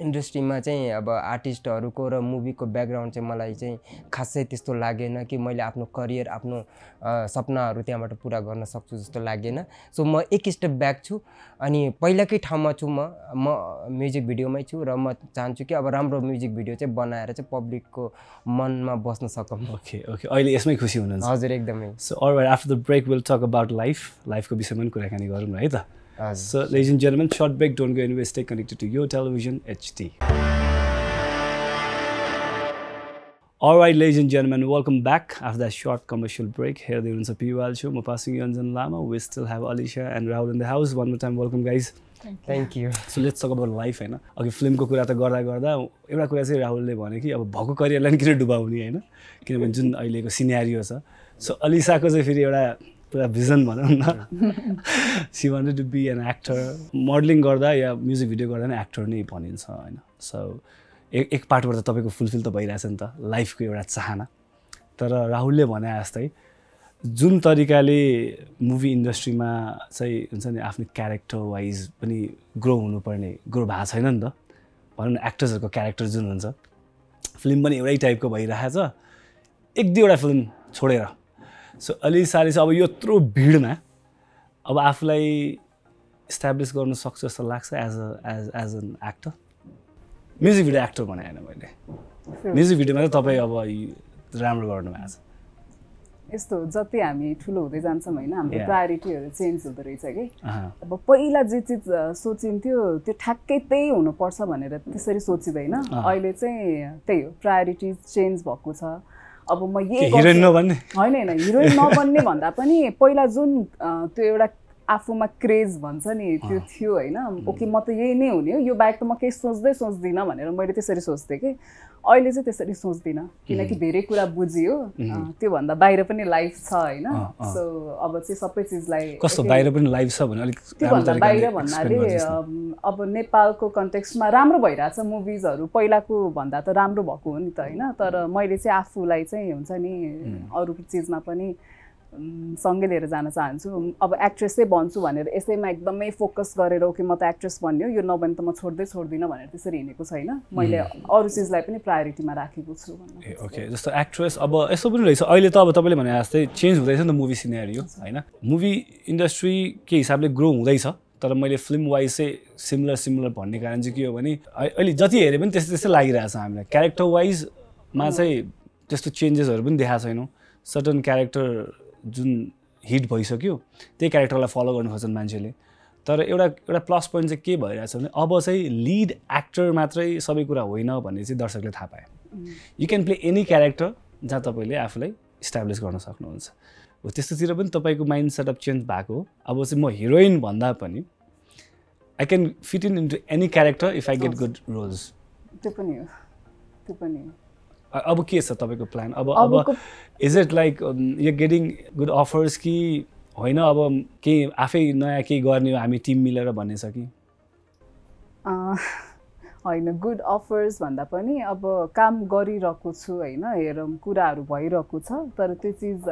इन्डस्ट्रीमा चाहिँ अब आर्टिस्टहरूको र मुभीको ब्याकग्राउन्ड चाहिँ मलाई चाहिँ खासै त्यस्तो लागेन कि मैले आफ्नो करियर आफ्नो सपनाहरू त्यहाँबाट पुरा गर्न सक्छु जस्तो लागेन। सो म एक स्टेप ब्याक छु अनि पहिलाकै ठाउँमा छु म। म म्युजिक भिडियोमै छु र म चाहन्छु कि अब राम्रो म्युजिक भिडियो चाहिँ बनाएर चाहिँ पब्लिकको मनमा बस्न सकौँ। Okay okay. अहिले यसमै खुसी हुनुहुन्छ। हजुर एकदमै। So or after the break will talk about life लाइफको विषयमा पनि कुराकानी गरौँ न है त। So, ladies and gentlemen, short break. Don't go anywhere. Stay connected to your television HD. All right, ladies and gentlemen, welcome back after that short commercial break. Here, the Unsa PUL show. I'm passing Yanjan Lama. We still have Alicia and Rahul in the house. One more time, welcome, guys. Thank you so let's talk about life होइन अघि फिल्मको कुरा त गर्दा गर्दा एउटा कुरा चाहिँ राहुलले भने कि अब भएको करियरलाई किन डुबाउने होइन किनभने जुन अहिलेको सिनेरियो छ सो अलिसाको चाहिँ फेरि एउटा पुरा भिजन भनौँ न। She wanted to be an actor modelling गर्दा या म्युजिक भिडियो गर्दा नै एक्टर नै भनिन्छ होइन। सो एक एक पार्टबाट त तपाईँको फुलफिल त भइरहेछ नि त लाइफको एउटा चाहना। तर राहुलले भने जस्तै जुन तरिकाले मुभी इन्डस्ट्रीमा चाहिँ हुन्छ नि आफ्नो क्यारेक्टर वाइज पनि ग्रो हुनुपर्ने ग्रो भएको छैन नि त। भनौँ न एक्टर्सहरूको क्यारेक्टर जुन हुन्छ फिल्म पनि एउटै टाइपको भइरहेछ। एक दुईवटा फिल्म छोडेर सो अलिसाले चाहिँ अब यत्रो भिडमा अब आफूलाई इस्टाब्लिस गर्न सक्छ जस्तो लाग्छ as a as as an actor music video actor भने होइन मैले म्युजिक भिडियोमा चाहिँ तपाईँ अब राम्रो गर्नुभएको छ। यस्तो जति हामी ठुलो हुँदै जान्छौँ होइन हाम्रो प्रायोरिटीहरू चेन्ज हुँदो रहेछ कि। अब पहिला जे चिज सोचिन्थ्यो त्यो ठ्याक्कै त्यही हुनुपर्छ भनेर त्यसरी सोचिँदैन। अहिले चाहिँ त्यही हो प्रायोरिटिज चेन्ज भएको छ। अब म यही होइन होइन हिरोइन नबन्ने भन्दा पनि पहिला जुन त्यो एउटा आफूमा क्रेज भन्छ नि त्यो थियो होइन। ओके म त यही नै हुने हो। यो बाहेक त म केही सोच्दै सोच्दिनँ भनेर मैले त्यसरी सोच्थेँ कि। अहिले चाहिँ त्यसरी सोच्दिनँ। किनकि धेरै कुरा बुझियो। त्योभन्दा बाहिर पनि लाइफ छ होइन। सो अब चाहिँ सबै चिजलाई कस्तो बाहिर पनि लाइफ छ भने अलिक त्योभन्दा बाहिर भन्नाले अब नेपालको कन्टेक्स्टमा राम्रो भइरहेछ मुभिजहरू पहिलाको भन्दा त राम्रो भएको हो नि त होइन। तर मैले चाहिँ आफूलाई चाहिँ हुन्छ नि अरू चिजमा पनि सँगै लिएर जान चाहन्छु। अब एक्ट्रेसै भन्छु भनेर यसैमा एकदमै फोकस गरेर ओके म त एक्ट्रेस भन्यो यो नभने त म छोड्दै छोड्दिनँ भनेर त्यसरी हिँडेको छैन। मैले अरू चिजलाई पनि प्रायोरिटीमा राखेको छु ए ओके जस्तो एक्ट्रेस अब यस्तो पनि रहेछ। अहिले त अब तपाईँले भने जस्तै चेन्ज हुँदैछ नि त मुभी सिनेरियो होइन? मुभी इन्डस्ट्री के हिसाबले ग्रो हुँदैछ तर मैले फिल्म वाइज चाहिँ सिमिलर सिमिलर भन्ने कारण चाहिँ के हो भने अहिले जति हेऱ्यो पनि त्यस्तै त्यस्तै लागिरहेछ हामीलाई। क्यारेक्टर वाइजमा चाहिँ त्यस्तो चेन्जेसहरू पनि देखाएको छैनौँ। सर्टन क्यारेक्टर जुन हिट भइसक्यो त्यही क्यारेक्टरलाई फलो गर्नु खोज्छन् मान्छेले। तर एउटा एउटा प्लस पोइन्ट चाहिँ के भइरहेछ भने अब चाहिँ लिड एक्टर मात्रै सबै कुरा होइन भन्ने चाहिँ दर्शकले थाहा पाए। You can play any character जहाँ तपाईँले आफूलाई इस्टाब्लिस गर्न सक्नुहुन्छ। हो त्यस्तोतिर पनि तपाईँको माइन्ड सेटअप चेन्ज भएको हो। अब चाहिँ म हिरोइन भन्दा पनि I can fit in into any character if I get good roles त्यो पनि हो। त्यो पनि हो। अब के छ तपाईँको प्लान अब अब is it like you getting good offers कि होइन अब केही आफै नयाँ केही गर्ने हामी टिम मिलेर भन्ने छ कि? होइन गुड अफर्स भन्दा पनि अब काम गरिरहेको छु होइन हेरौँ कुराहरू भइरहेको छ तर त्यो चिज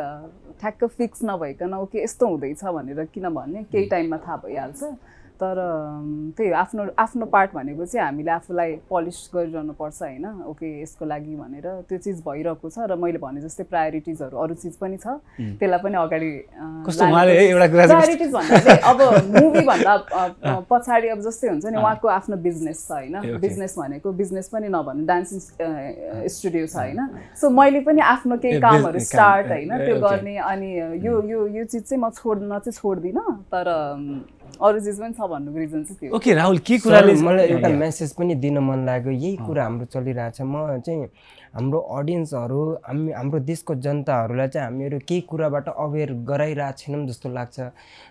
ठ्याक्क फिक्स नभइकन ओके यस्तो हुँदैछ भनेर किन भन्ने? केही टाइममा थाहा भइहाल्छ। तर त्यही आफ्नो आफ्नो पार्ट भनेको चाहिँ हामीले आफूलाई पलिस गरिरहनु पर्छ होइन? ओके यसको लागि भनेर त्यो चिज भइरहेको छ र मैले भने जस्तै प्रायोरिटिजहरू अरू चिज पनि छ। त्यसलाई पनि अगाडि प्रायोरिटिज भन्दा अब मुभी भन्दा पछाडि अब जस्तै हुन्छ नि उहाँको आफ्नो बिजनेस छ होइन? बिजनेस भनेको बिजनेस पनि नभन्नु डान्सिङ स्टुडियो छ होइन? सो मैले पनि आफ्नो केही कामहरू स्टार्ट होइन? त्यो गर्ने अनि यो यो यो चिज चाहिँ म छोड्न चाहिँ छोड्दिनँ तर अरू चिज पनि छ भन्नुको रिजन चाहिँ त्यो। ओके राहुल के कुराले मलाई एउटा मेसेज पनि दिन मन लाग्यो। यही कुरा हाम्रो चलिरहेछ। म चाहिँ हाम्रो अडियन्सहरू हामी हाम्रो देशको जनताहरूलाई चाहिँ हामीहरू केही कुराबाट अवेर गराइरहेको छैनौँ जस्तो लाग्छ।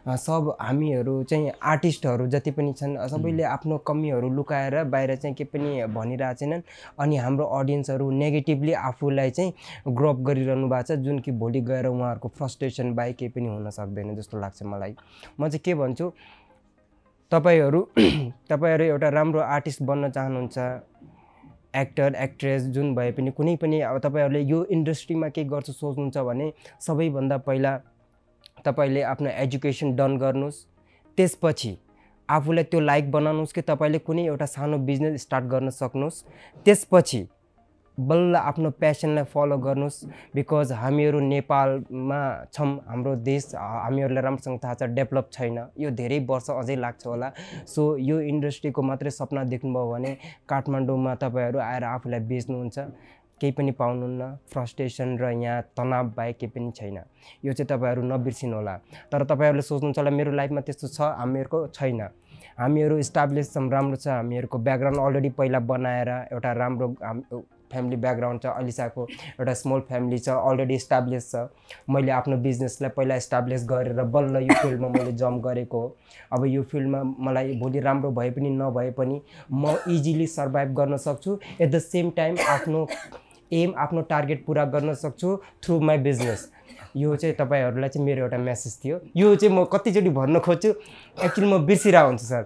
सब हामीहरू चाहिँ आर्टिस्टहरू जति पनि छन् सबैले आफ्नो कमीहरू लुकाएर बाहिर चाहिँ के पनि भनिरहेको छैनन् अनि हाम्रो अडियन्सहरू नेगेटिभली आफूलाई चाहिँ ग्रोप गरिरहनु भएको छ जुन कि भोलि गएर उहाँहरूको फ्रस्ट्रेसन बाहेक केही पनि हुन सक्दैन जस्तो लाग्छ मलाई। म चाहिँ के भन्छु तपाईँहरू तपाईँहरू एउटा राम्रो आर्टिस्ट बन्न चाहनुहुन्छ। एक्टर एक्ट्रेस जुन भए पनि कुनै पनि अब तपाईँहरूले यो इन्डस्ट्रीमा केही गर्छु सोच्नुहुन्छ भने सबैभन्दा पहिला तपाईँले आफ्नो एजुकेसन डन गर्नुहोस्। त्यसपछि आफूलाई त्यो लाइक बनाउनुहोस् कि तपाईँले कुनै एउटा सानो बिजनेस स्टार्ट गर्न सक्नुहोस्। त्यसपछि बल्ल आफ्नो प्यासनलाई फलो गर्नुहोस् बिकज हामीहरू नेपालमा छौँ हाम्रो देश हामीहरूलाई राम्रोसँग थाहा छ डेभलप छैन। यो धेरै वर्ष अझै लाग्छ होला। सो यो इन्डस्ट्रीको मात्रै सपना देख्नुभयो भने काठमाडौँमा तपाईँहरू आएर आफूलाई बेच्नुहुन्छ केही पनि पाउनुहुन्न। फ्रस्ट्रेसन र यहाँ तनाव बाहेक केही पनि छैन। यो चाहिँ तपाईँहरू नबिर्सिनु होला। तर तपाईँहरूले सोच्नुहुन्छ होला मेरो लाइफमा त्यस्तो छ हामीहरूको छैन। हामीहरू इस्टाब्लिस छौँ राम्रो छ। हामीहरूको ब्याकग्राउन्ड अलरेडी पहिला बनाएर एउटा राम्रो फ्यामिली ब्याकग्राउन्ड छ अलिसाको एउटा स्मल फ्यामिली छ अलरेडी इस्टाब्लिस छ। मैले आफ्नो बिजनेसलाई पहिला इस्टाब्लिस गरेर बल्ल यो फिल्डमा मैले जम्प गरेको अब यो फिल्डमा मलाई भोलि राम्रो भए पनि नभए पनि म इजिली सर्भाइभ गर्न सक्छु। एट द सेम टाइम आफ्नो एम आफ्नो टार्गेट पुरा गर्न सक्छु थ्रु माई बिजनेस यो चाहिँ तपाईँहरूलाई चाहिँ मेरो एउटा मेसेज थियो। यो चाहिँ म कतिचोटि भन्न खोज्छु। एक्चुली म बिर्सिरहेको हुन्छु सर।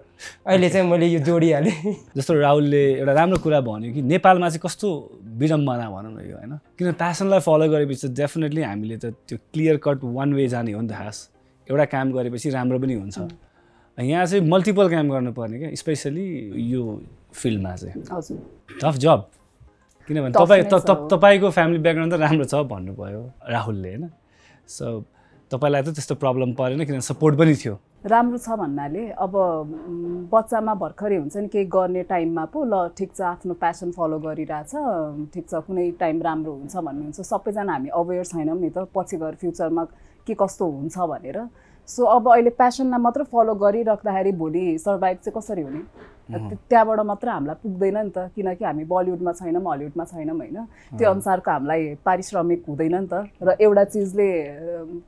अहिले चाहिँ मैले यो जोडिहालेँ। जस्तो राहुलले एउटा राम्रो कुरा भन्यो कि नेपालमा चाहिँ कस्तो विडम्बना भनौँ न यो होइन? किन प्यासनलाई फलो गरेपछि डेफिनेटली हामीले त त्यो क्लियर कट वान वे जाने हो नि त खास। एउटा काम गरेपछि राम्रो पनि हुन्छ। यहाँ चाहिँ मल्टिपल काम गर्नुपर्ने क्या स्पेसली यो फिल्डमा चाहिँ। टफ जब किनभने तपाईँ तपाईँको फ्यामिली ब्याकग्राउन्ड त राम्रो छ भन्नुभयो राहुलले होइन? सो तपाईँलाई त त्यस्तो प्रब्लम परेन किनभने सपोर्ट पनि थियो। राम्रो छ भन्नाले अब बच्चामा भर्खरै हुन्छ नि केही गर्ने टाइममा पो ल ठिक छ आफ्नो प्यासन फलो गरिरहेछ ठिक छ कुनै टाइम राम्रो हुन्छ भन्ने हुन्छ। सबैजना हामी अवेर छैनौँ नि त पछि गएर फ्युचरमा के कस्तो हुन्छ भनेर। सो अब अहिले प्यासनलाई मात्र फलो गरिराख्दाखेरि भोलि सर्भाइभ चाहिँ कसरी हुने? त्यहाँबाट मात्र हामीलाई पुग्दैन नि त किनकि हामी बलिउडमा छैनौँ हलिउडमा छैनौँ होइन। त्यो अनुसारको हामीलाई पारिश्रमिक हुँदैन नि त। र एउटा चिजले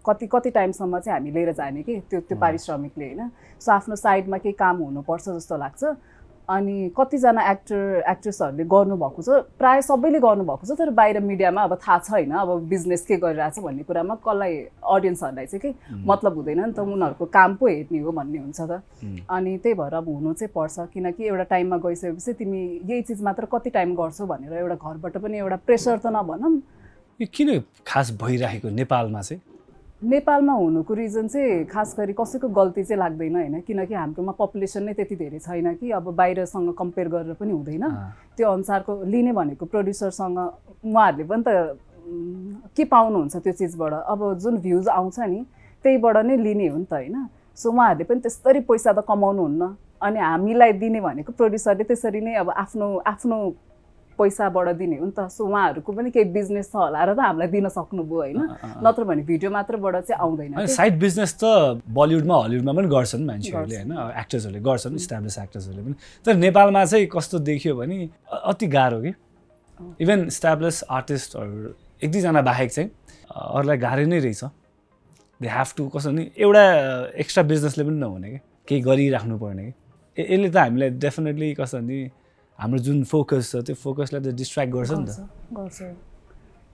कति कति टाइमसम्म चाहिँ हामी लिएर जाने कि त्यो त्यो पारिश्रमिकले होइन। सो आफ्नो साइडमा केही काम हुनुपर्छ जस्तो लाग्छ। अनि कतिजना एक्टर एक्ट्रेसहरूले गर्नुभएको छ। प्रायः सबैले गर्नुभएको छ तर बाहिर मिडियामा अब थाहा छ होइन अब बिजनेस के गरिरहेछ भन्ने कुरामा कसलाई अडियन्सहरूलाई चाहिँ के मतलब हुँदैन नि त। उनीहरूको काम पो हेर्ने हो भन्ने हुन्छ त। अनि त्यही भएर अब हुनु चाहिँ पर्छ। किनकि एउटा टाइममा गइसकेपछि तिमी यही चिज मात्र कति टाइम गर्छौ भनेर एउटा घरबाट पनि एउटा प्रेसर त नभनौँ। यो किन खास भइरहेको नेपालमा चाहिँ? नेपालमा हुनुको रिजन चाहिँ खास गरी कसैको गल्ती चाहिँ लाग्दैन होइन। किनकि हाम्रोमा पपुलेसन नै त्यति धेरै छैन कि अब बाहिरसँग कम्पेयर गरेर पनि हुँदैन। त्यो अनुसारको लिने भनेको प्रड्युसरसँग उहाँहरूले पनि त के पाउनुहुन्छ त्यो चिजबाट? अब जुन भ्युज आउँछ नि त्यहीबाट नै लिने हो नि त होइन। सो उहाँहरूले पनि त्यस्तरी पैसा त कमाउनुहुन्न। अनि हामीलाई दिने भनेको प्रड्युसरले त्यसरी नै अब आफ्नो आफ्नो पैसाबाट दिने हो नि त। सो उहाँहरूको पनि केही बिजनेस छ होला र त हामीलाई दिन सक्नुभयो होइन। नत्र भने भिडियो मात्रबाट चाहिँ आउँदैन साइड बिजनेस त बलिउडमा हलिउडमा पनि गर्छन् मान्छेहरूले होइन। एक्टर्सहरूले गर्छन् इस्टाब्लिस एक्टर्सहरूले पनि। तर नेपालमा चाहिँ कस्तो देखियो भने अति गाह्रो कि। इभन इस्टाब्लिस आर्टिस्टहरू एक दुईजना बाहेक चाहिँ अरूलाई गाह्रो नै रहेछ। दे हेभ टु कस्तो नि एउटा एक्स्ट्रा बिजनेसले पनि नहुने कि। केही गरिराख्नु पर्ने कि। यसले त हामीलाई डेफिनेटली कस्तो भने हाम्रो जुन फोकस छ त्यो फोकसलाई त डिस्ट्र्याक्ट गर्छ नि त। गर्छ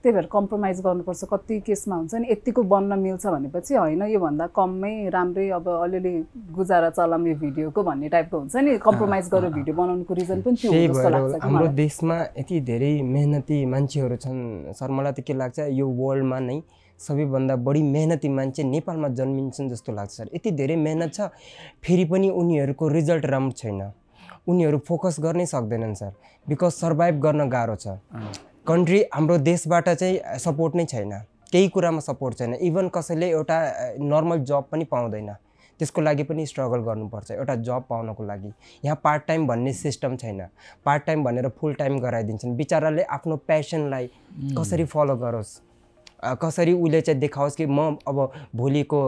त्यही भएर कम्प्रोमाइज गर्नुपर्छ कति केसमा हुन्छ नि यतिको बन्न मिल्छ भनेपछि होइन योभन्दा कममै राम्रै अब अलिअलि गुजारा चलाम यो भिडियोको भन्ने टाइपको हुन्छ नि कम्प्रोमाइज गरेर भिडियो बनाउनुको रिजन पनि त्यो जस्तो लाग्छ हाम्रो देशमा यति धेरै मेहनती मान्छेहरू छन् सर मलाई त के लाग्छ यो वर्ल्डमा नै सबैभन्दा बढी मेहनती मान्छे नेपालमा जन्मिन्छन् जस्तो लाग्छ सर। यति धेरै मेहनत छ फेरि पनि उनीहरूको रिजल्ट राम्रो छैन। उनीहरू फोकस गर्नै सक्दैनन् सर। बिकज सर्भाइभ गर्न गाह्रो छ। कन्ट्री हाम्रो देशबाट चाहिँ सपोर्ट नै छैन। केही कुरामा सपोर्ट छैन। इभन कसैले एउटा नर्मल जब पनि पाउँदैन। त्यसको लागि पनि स्ट्रगल गर्नुपर्छ। एउटा जब पाउनको लागि। यहाँ पार्ट टाइम भन्ने सिस्टम छैन। पार्ट टाइम भनेर फुल टाइम गराइदिन्छन्। बिचराले आफ्नो प्यासनलाई कसरी फलो गरोस्? कसरी उसले चाहिँ देखाओस् कि म अब भोलिको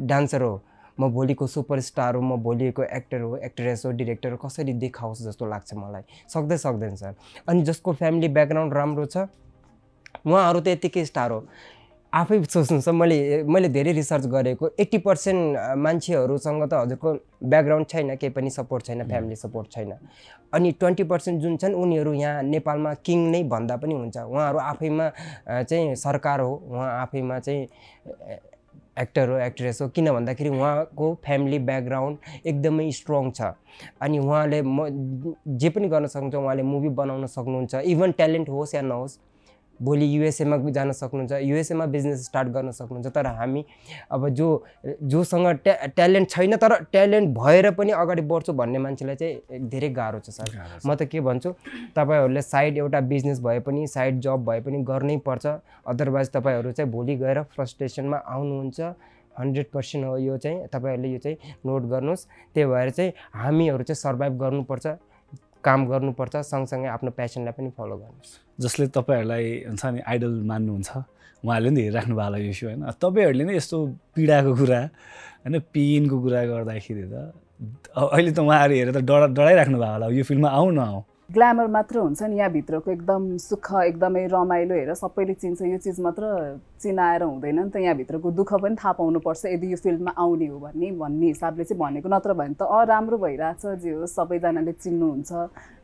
डान्सर हो। म भोलिको सुपरस्टार हो म भोलिको एक्टर हो एक्ट्रेस हो डिरेक्टर हो कसरी देखाओस् जस्तो लाग्छ मलाई। सक्दै सक्दैन सर। अनि जसको फ्यामिली ब्याकग्राउन्ड राम्रो छ उहाँहरू त यत्तिकै स्टार हो। आफै सोच्नुहोस् मैले मैले धेरै रिसर्च गरेको एट्टी पर्सेन्ट मान्छेहरूसँग त हजुरको ब्याकग्राउन्ड छैन केही पनि सपोर्ट छैन फ्यामिली सपोर्ट छैन। अनि ट्वेन्टी पर्सेन्ट जुन छन् उनीहरू यहाँ नेपालमा किङ नै भन्दा पनि हुन्छ। उहाँहरू आफैमा चाहिँ सरकार हो उहाँ आफैमा चाहिँ एक्टर हो एक्ट्रेस हो किन भन्दाखेरि उहाँको फ्यामिली ब्याकग्राउन्ड एकदमै स्ट्रङ छ। अनि उहाँले म जे पनि गर्न सक्नुहुन्छ उहाँले मुभी बनाउन सक्नुहुन्छ। इभन ट्यालेन्ट होस् या नहोस् भोलि युएसएमा जान सक्नुहुन्छ युएसएमा बिजनेस स्टार्ट गर्न सक्नुहुन्छ तर हामी अब जो जोसँग ट्या ट्यालेन्ट छैन तर ट्यालेन्ट भएर पनि अगाडि बढ्छु भन्ने मान्छेलाई चाहिँ धेरै गाह्रो छ सर। म त के भन्छु तपाईँहरूले साइड एउटा बिजनेस भए पनि साइड जब भए पनि गर्नै पर्छ अदरवाइज तपाईँहरू चाहिँ भोलि गएर फ्रस्ट्रेसनमा आउनुहुन्छ। हन्ड्रेड पर्सेन्ट हो यो चाहिँ तपाईँहरूले यो चाहिँ नोट गर्नुहोस्। त्यही भएर चाहिँ हामीहरू चाहिँ सर्भाइभ गर्नुपर्छ। काम गर्नुपर्छ सँगसँगै आफ्नो प्यासनलाई पनि फलो गर्नुहोस्। जसले तपाईँहरूलाई हुन्छ नि आइडल मान्नुहुन्छ उहाँहरूले पनि हेरिराख्नु भएको होला यो सो होइन? तपाईँहरूले नै यस्तो पीडाको कुरा होइन? पेनको कुरा गर्दाखेरि त अहिले त उहाँहरू हेरेर त डरा डराइराख्नु भएको होला। यो फिल्ममा आऊ। नआऊ ग्ल्यामर मात्र हुन्छ नि यहाँभित्रको एकदम सुख एकदमै रमाइलो हेरेर सबैले चिन्छ यो चिज मात्र चिनाएर हुँदैन नि त यहाँभित्रको दुःख पनि थाहा पाउनुपर्छ यदि यो फिल्डमा आउने हो भने भन्ने हिसाबले चाहिँ भनेको नत्र भने त अँ राम्रो भइरहेछ जे होस् सबैजनाले चिन्नुहुन्छ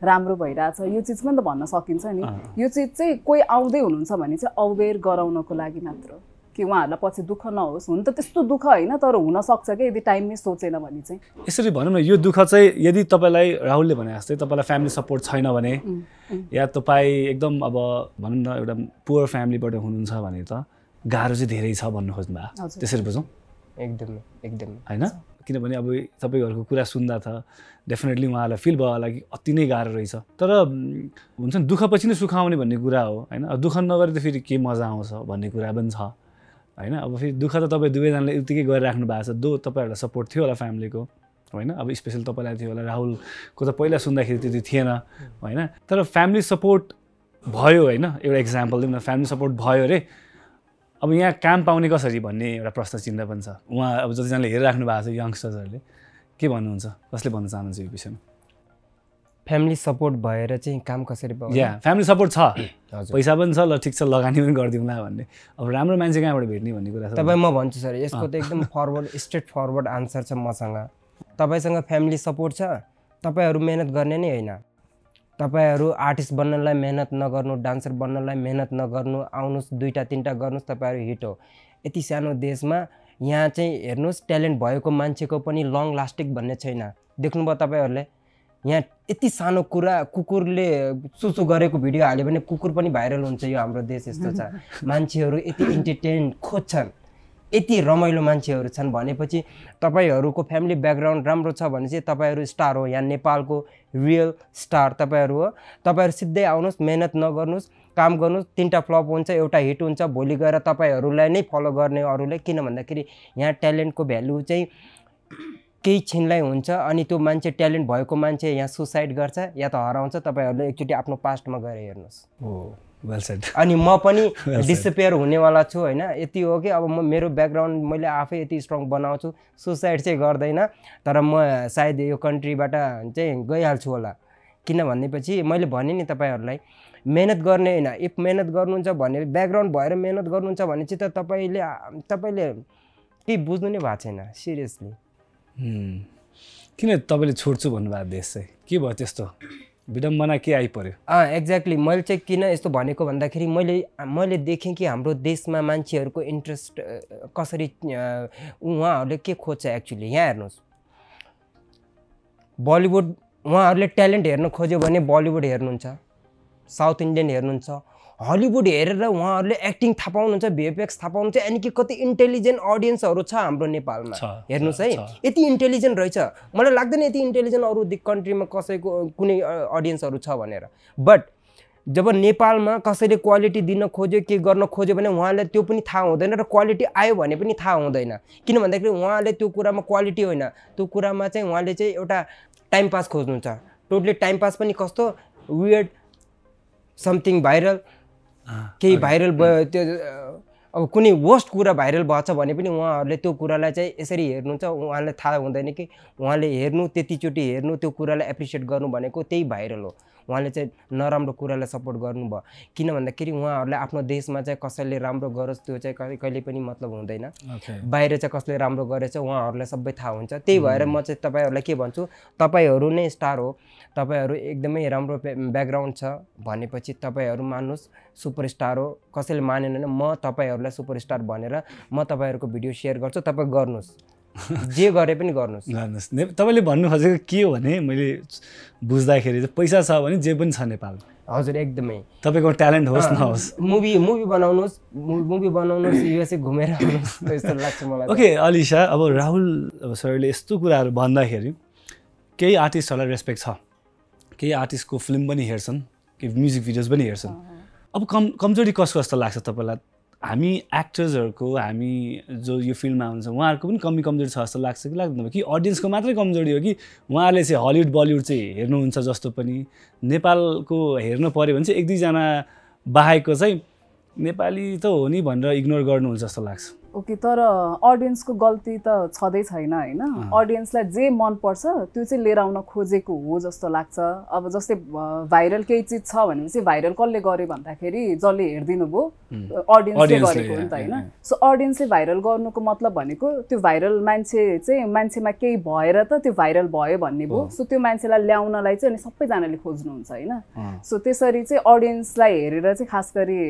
राम्रो भइरहेछ यो चिज पनि त भन्न सकिन्छ नि। यो चिज चाहिँ कोही आउँदै हुनुहुन्छ भने चाहिँ अवेर गराउनको लागि मात्र कि उहाँहरूलाई पछि दुःख नहोस्। हुन त त्यस्तो दुःख होइन तर हुनसक्छ कि यदि टाइममै सोचेन भने चाहिँ। यसरी भनौँ न यो दुःख चाहिँ यदि तपाईँलाई राहुलले भने जस्तै तपाईँलाई फ्यामिली सपोर्ट छैन भने या तपाईँ एकदम अब भनौँ न एउटा पुवर फ्यामिलीबाट हुनुहुन्छ भने त गाह्रो चाहिँ धेरै छ भन्नु खोज्नु भयो त्यसरी बुझौँ? एकदमै एकदम। होइन? किनभने अब तपाईँहरूको कुरा सुन्दा त डेफिनेटली उहाँलाई फिल भयो होला कि अति नै गाह्रो रहेछ। तर हुन्छ नि दुःख पछि नै सुख आउने भन्ने कुरा हो होइन? दुःख नगरे त फेरि के मजा आउँछ भन्ने कुरा पनि छ। होइन? अब फेरि दुःख त तपाईँ दुवैजनाले उत्तिकै गरिराख्नु भएको छ। दो तपाईँहरूलाई सपोर्ट थियो होला फ्यामिलीको होइन? अब स्पेसल तपाईँलाई थियो होला राहुलको त पहिला सुन्दाखेरि त्यति थिएन होइन? तर फ्यामिली सपोर्ट भयो होइन? एउटा इक्जाम्पल दिउँ न फ्यामिली सपोर्ट भयो अरे। अब यहाँ काम पाउने कसरी भन्ने एउटा प्रश्न चिन्ता पनि छ। उहाँ अब जतिजनाले हेरिराख्नु भएको छ यङ्स्टर्सहरूले के भन्नुहुन्छ? कसले भन्न चाहनुहुन्छ यो विषयमा? फ्यामिली सपोर्ट भएर चाहिँ काम कसरी पाउँछ या फ्यामिली सपोर्ट छ। पैसा पनि छ ल ठिक छ लगानी पनि गरिदिउँला भन्ने। अब राम्रो मान्छे कहाँबाट भेट्ने भन्ने कुरा छ। तपाईँ म भन्छु सर यसको त एकदम फरवर्ड स्ट्रेट फरवर्ड आन्सर छ मसँग। तपाईँसँग फ्यामिली सपोर्ट छ तपाईँहरू मेहनत गर्ने नै होइन। तपाईँहरू आर्टिस्ट बन्नलाई मेहनत नगर्नु डान्सर बन्नलाई मेहनत नगर्नु आउनुहोस् दुईवटा तिनवटा गर्नुहोस् तपाईँहरू हिट हो। यति सानो देशमा यहाँ चाहिँ हेर्नुहोस् ट्यालेन्ट भएको मान्छेको पनि लङ लास्टिङ भन्ने छैन। देख्नुभयो तपाईँहरूले? यहाँ यति सानो कुरा कुकुरले सुसु गरेको भिडियो हाल्यो भने कुकुर पनि भाइरल हुन्छ यो हाम्रो देश यस्तो छ। मान्छेहरू यति इन्टरटेन खोज्छन् यति रमाइलो मान्छेहरू छन् भनेपछि तपाईँहरूको फ्यामिली ब्याकग्राउन्ड राम्रो छ भने चाहिँ तपाईँहरू स्टार हो। यहाँ नेपालको रियल स्टार तपाईँहरू हो। तपाईँहरू सिधै आउनुहोस् मेहनत नगर्नुहोस् काम गर्नुहोस् तिनवटा फ्लप हुन्छ एउटा हिट हुन्छ भोलि गएर तपाईँहरूलाई नै फलो गर्ने अरूले। किन भन्दाखेरि यहाँ ट्यालेन्टको भ्यालु चाहिँ केही छिनलाई हुन्छ अनि त्यो मान्छे ट्यालेन्ट भएको मान्छे यहाँ सुसाइड गर्छ या त हराउँछ तपाईँहरूले एकचोटि आफ्नो पास्टमा गएर हेर्नुहोस्। हो वेल सेड अनि म पनि डिसपेयर हुनेवाला छु होइन? यति हो कि अब म मेरो ब्याकग्राउन्ड मैले आफै यति स्ट्रङ बनाउँछु सुसाइड चाहिँ गर्दैन तर म सायद यो कन्ट्रीबाट चाहिँ गइहाल्छु होला। किन भनेपछि मैले भने नि तपाईँहरूलाई मेहनत गर्ने होइन इफ मेहनत गर्नुहुन्छ भने ब्याकग्राउन्ड भएर मेहनत गर्नुहुन्छ भने चाहिँ त तपाईँले तपाईँले केही बुझ्नु नै भएको छैन सिरियसली किन तपाईँले छोड्छु भन्नुभएको देश चाहिँ? के भयो त्यस्तो? विडम्बना के आइपऱ्यो? अँ एक्ज्याक्टली मैले चाहिँ किन यस्तो भनेको भन्दाखेरि मैले मैले देखेँ कि हाम्रो देशमा मान्छेहरूको इन्ट्रेस्ट कसरी उहाँहरूले के खोज्छ एक्चुली यहाँ हेर्नुहोस्। बलिउड उहाँहरूले ट्यालेन्ट हेर्न खोज्यो भने बलिउड हेर्नुहुन्छ साउथ इन्डियन हेर्नुहुन्छ हलिउड हेरेर उहाँहरूले एक्टिङ थाहा पाउनुहुन्छ भिएफएक्स थाहा पाउनुहुन्छ यानि कि कति इन्टेलिजेन्ट अडियन्सहरू छ हाम्रो नेपालमा? हेर्नुहोस् है। यति इन्टेलिजेन्ट रहेछ। मलाई लाग्दैन यति इन्टेलिजेन्ट अरू कन्ट्रीमा कसैको कुनै अडियन्सहरू छ भनेर। बट जब नेपालमा कसैले क्वालिटी दिन खोज्यो के गर्न खोज्यो भने उहाँलाई त्यो पनि थाहा हुँदैन र क्वालिटी आयो भने पनि थाहा हुँदैन। किन भन्दाखेरि उहाँले त्यो कुरामा क्वालिटी होइन। त्यो कुरामा चाहिँ उहाँले चाहिँ एउटा टाइम पास खोज्नुहुन्छ। टोटली टाइम पास पनि कस्तो? Weird something viral. केही भाइरल भयो त्यो अब कुनै वर्स्ट कुरा भाइरल भएछ भने पनि उहाँहरूले त्यो कुरालाई चाहिँ यसरी हेर्नुहुन्छ। उहाँलाई थाहा हुँदैन कि उहाँले हेर्नु त्यतिचोटि हेर्नु त्यो कुरालाई एप्रिसिएट गर्नु भनेको त्यही भाइरल हो। उहाँले चाहिँ नराम्रो कुरालाई सपोर्ट गर्नुभयो। किन भन्दाखेरि उहाँहरूलाई आफ्नो देशमा चाहिँ कसैले राम्रो गरोस् त्यो चाहिँ कहिले पनि मतलब हुँदैन। बाहिर चाहिँ कसले राम्रो गरेछ उहाँहरूलाई सबै थाहा हुन्छ। त्यही भएर म चाहिँ तपाईँहरूलाई के भन्छु तपाईँहरू नै स्टार हो तपाईँहरू एकदमै राम्रो ब्याकग्राउन्ड छ भनेपछि तपाईँहरू मान्नुहोस् सुपरस्टार हो। कसैले मानेन भने म तपाईँहरूलाई सुपरस्टार भनेर म तपाईँहरूको भिडियो सेयर गर्छु तपाईँ गर्नुहोस्। जे गरे पनि गर्नुहोस्। गर्नुहोस् ने तपाईँले भन्नु खोजेको के हो भने मैले बुझ्दाखेरि चाहिँ पैसा छ भने जे पनि छ नेपालमा। हजुर एकदमै। तपाईँको ट्यालेन्ट होस् नहोस्। मुभी मुभी बनाउनुहोस् मुभी बनाउनुहोस् युएसए घुमेर त्यस्तो लाग्छ मलाई। ओके अलिसा अब राहुल अब सरले यस्तो कुराहरू भन्दाखेरि केही आर्टिस्टहरूलाई रेस्पेक्ट छ। केही आर्टिस्टको फिल्म पनि हेर्छन् केही म्युजिक भिडियोज पनि हेर्छन्। अब कम कमजोरी कसको जस्तो लाग्छ तपाईँलाई? हामी एक्टर्सहरूको हामी जो यो फिल्डमा हुन्छ उहाँहरूको पनि कमी कमजोरी छ जस्तो लाग्छ कि लाग्दैन कि अडियन्सको मात्रै कमजोरी हो कि उहाँहरूले चाहिँ हलिउड बलिउड चाहिँ हेर्नुहुन्छ जस्तो पनि। नेपालको हेर्नु पऱ्यो भने चाहिँ एक दुईजना बाहेकको चाहिँ नेपाली त हो नि भनेर इग्नोर गर्नुहुन्छ जस्तो लाग्छ। ओके तर अडियन्सको गल्ती त छँदै छैन होइन? अडियन्सलाई जे मनपर्छ त्यो चाहिँ लिएर आउन खोजेको हो जस्तो लाग्छ। अब जस्तै भाइरल केही चिज छ भनेपछि भाइरल कसले गर्यो भन्दाखेरि जसले हेरिदिनु भयो अडियन्सले गरेको हो नि त होइन? सो अडियन्सले भाइरल गर्नुको मतलब भनेको त्यो भाइरल मान्छे चाहिँ मान्छेमा केही भएर त त्यो भाइरल भयो भन्ने भयो। सो त्यो मान्छेलाई ल्याउनलाई चाहिँ अनि सबैजनाले खोज्नुहुन्छ होइन? सो त्यसरी चाहिँ अडियन्सलाई हेरेर चाहिँ खास गरी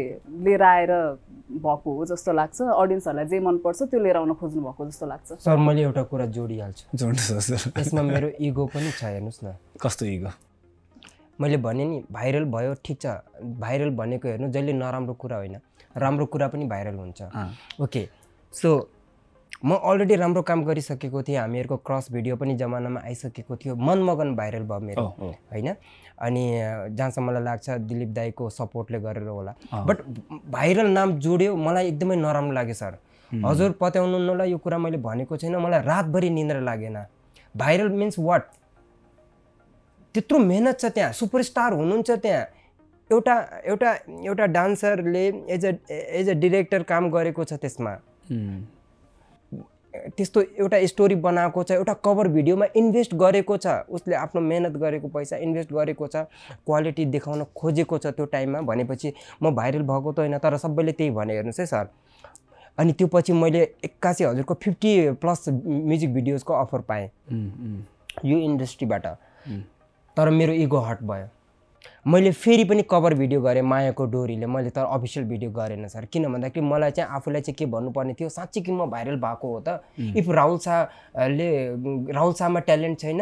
लिएर आएर भएको हो जस्तो लाग्छ अडियन्सहरूलाई जे मनपर्छ त्यो लिएर आउन खोज्नु भएको जस्तो लाग्छ। सर मैले एउटा कुरा जोडिहाल्छु। जोड्नुहोस् सर। यसमा मेरो इगो पनि छ हेर्नुहोस् न। कस्तो इगो? मैले भने नि भाइरल भयो ठिक छ। भाइरल भनेको हेर्नु जहिले नराम्रो कुरा होइन। राम्रो कुरा पनि भाइरल हुन्छ। ओके सो म अलरेडी राम्रो काम गरिसकेको थिएँ। हामीहरूको क्रस भिडियो पनि जमानामा आइसकेको थियो। मनमगन भाइरल भयो मेरो। ओ, ओ। होइन? अनि जहाँसम्म मलाई लाग्छ दिलीप दाईको सपोर्टले गरेर होला। बट भाइरल नाम जोड्यो मलाई एकदमै नराम्रो लाग्यो सर। हजुर पत्याउनु न यो कुरा मैले भनेको छैन मलाई रातभरि निन्द्रा लागेन। Viral means what? त्यत्रो मेहनत छ त्यहाँ सुपरस्टार हुनुहुन्छ त्यहाँ। एउटा एउटा एउटा डान्सरले as a as a director काम गरेको छ त्यसमा। त्यस्तो एउटा स्टोरी बनाएको छ एउटा कभर भिडियोमा इन्भेस्ट गरेको छ उसले आफ्नो मेहनत गरेको पैसा इन्भेस्ट गरेको छ क्वालिटी देखाउन खोजेको छ त्यो टाइममा भनेपछि म भाइरल भएको त होइन तर सबैले त्यही भने हेर्नुहोस् है सर। अनि त्यो पछि मैले एक्कासी हजुरको फिफ्टी प्लस म्युजिक भिडियोजको अफर पाएँ। यो इन्डस्ट्रीबाट तर मेरो इगो हट भयो। मैले फेरि पनि कभर भिडियो गरेँ मायाको डोरीले। मैले तर अफिसियल भिडियो गरेन सर। किन भन्दाखेरि मलाई चाहिँ आफूलाई चाहिँ के भन्नुपर्ने थियो साँच्चै कि म भाइरल भएको हो त। इफ राहुल शाहले राहुल शाहमा ट्यालेन्ट छैन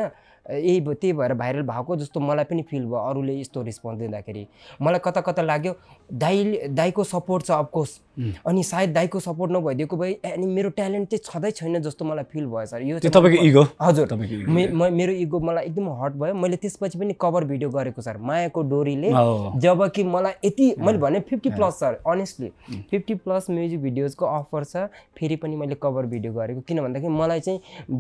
यही भयो त्यही भएर भाइरल भएको जस्तो मलाई पनि फिल भयो अरूले यस्तो रेस्पोन्स दिँदाखेरि। मलाई कता कता लाग्यो दाइ दाईको सपोर्ट छ अफकोर्स अनि सायद दाईको सपोर्ट नभइदिएको भए अनि मेरो ट्यालेन्ट चाहिँ छँदै छैन जस्तो मलाई फिल भयो सर। यो तपाईँको इगो हजुर। मेरो इगो मलाई एकदम हट भयो। मैले त्यसपछि पनि कभर भिडियो गरेको सर मायाको डोरीले। जब कि मलाई यति मैले भने fifty plus sir honestly fifty plus music भिडियोजको offer छ फेरि पनि मैले कभर भिडियो गरेको। किन भन्दाखेरि मलाई चाहिँ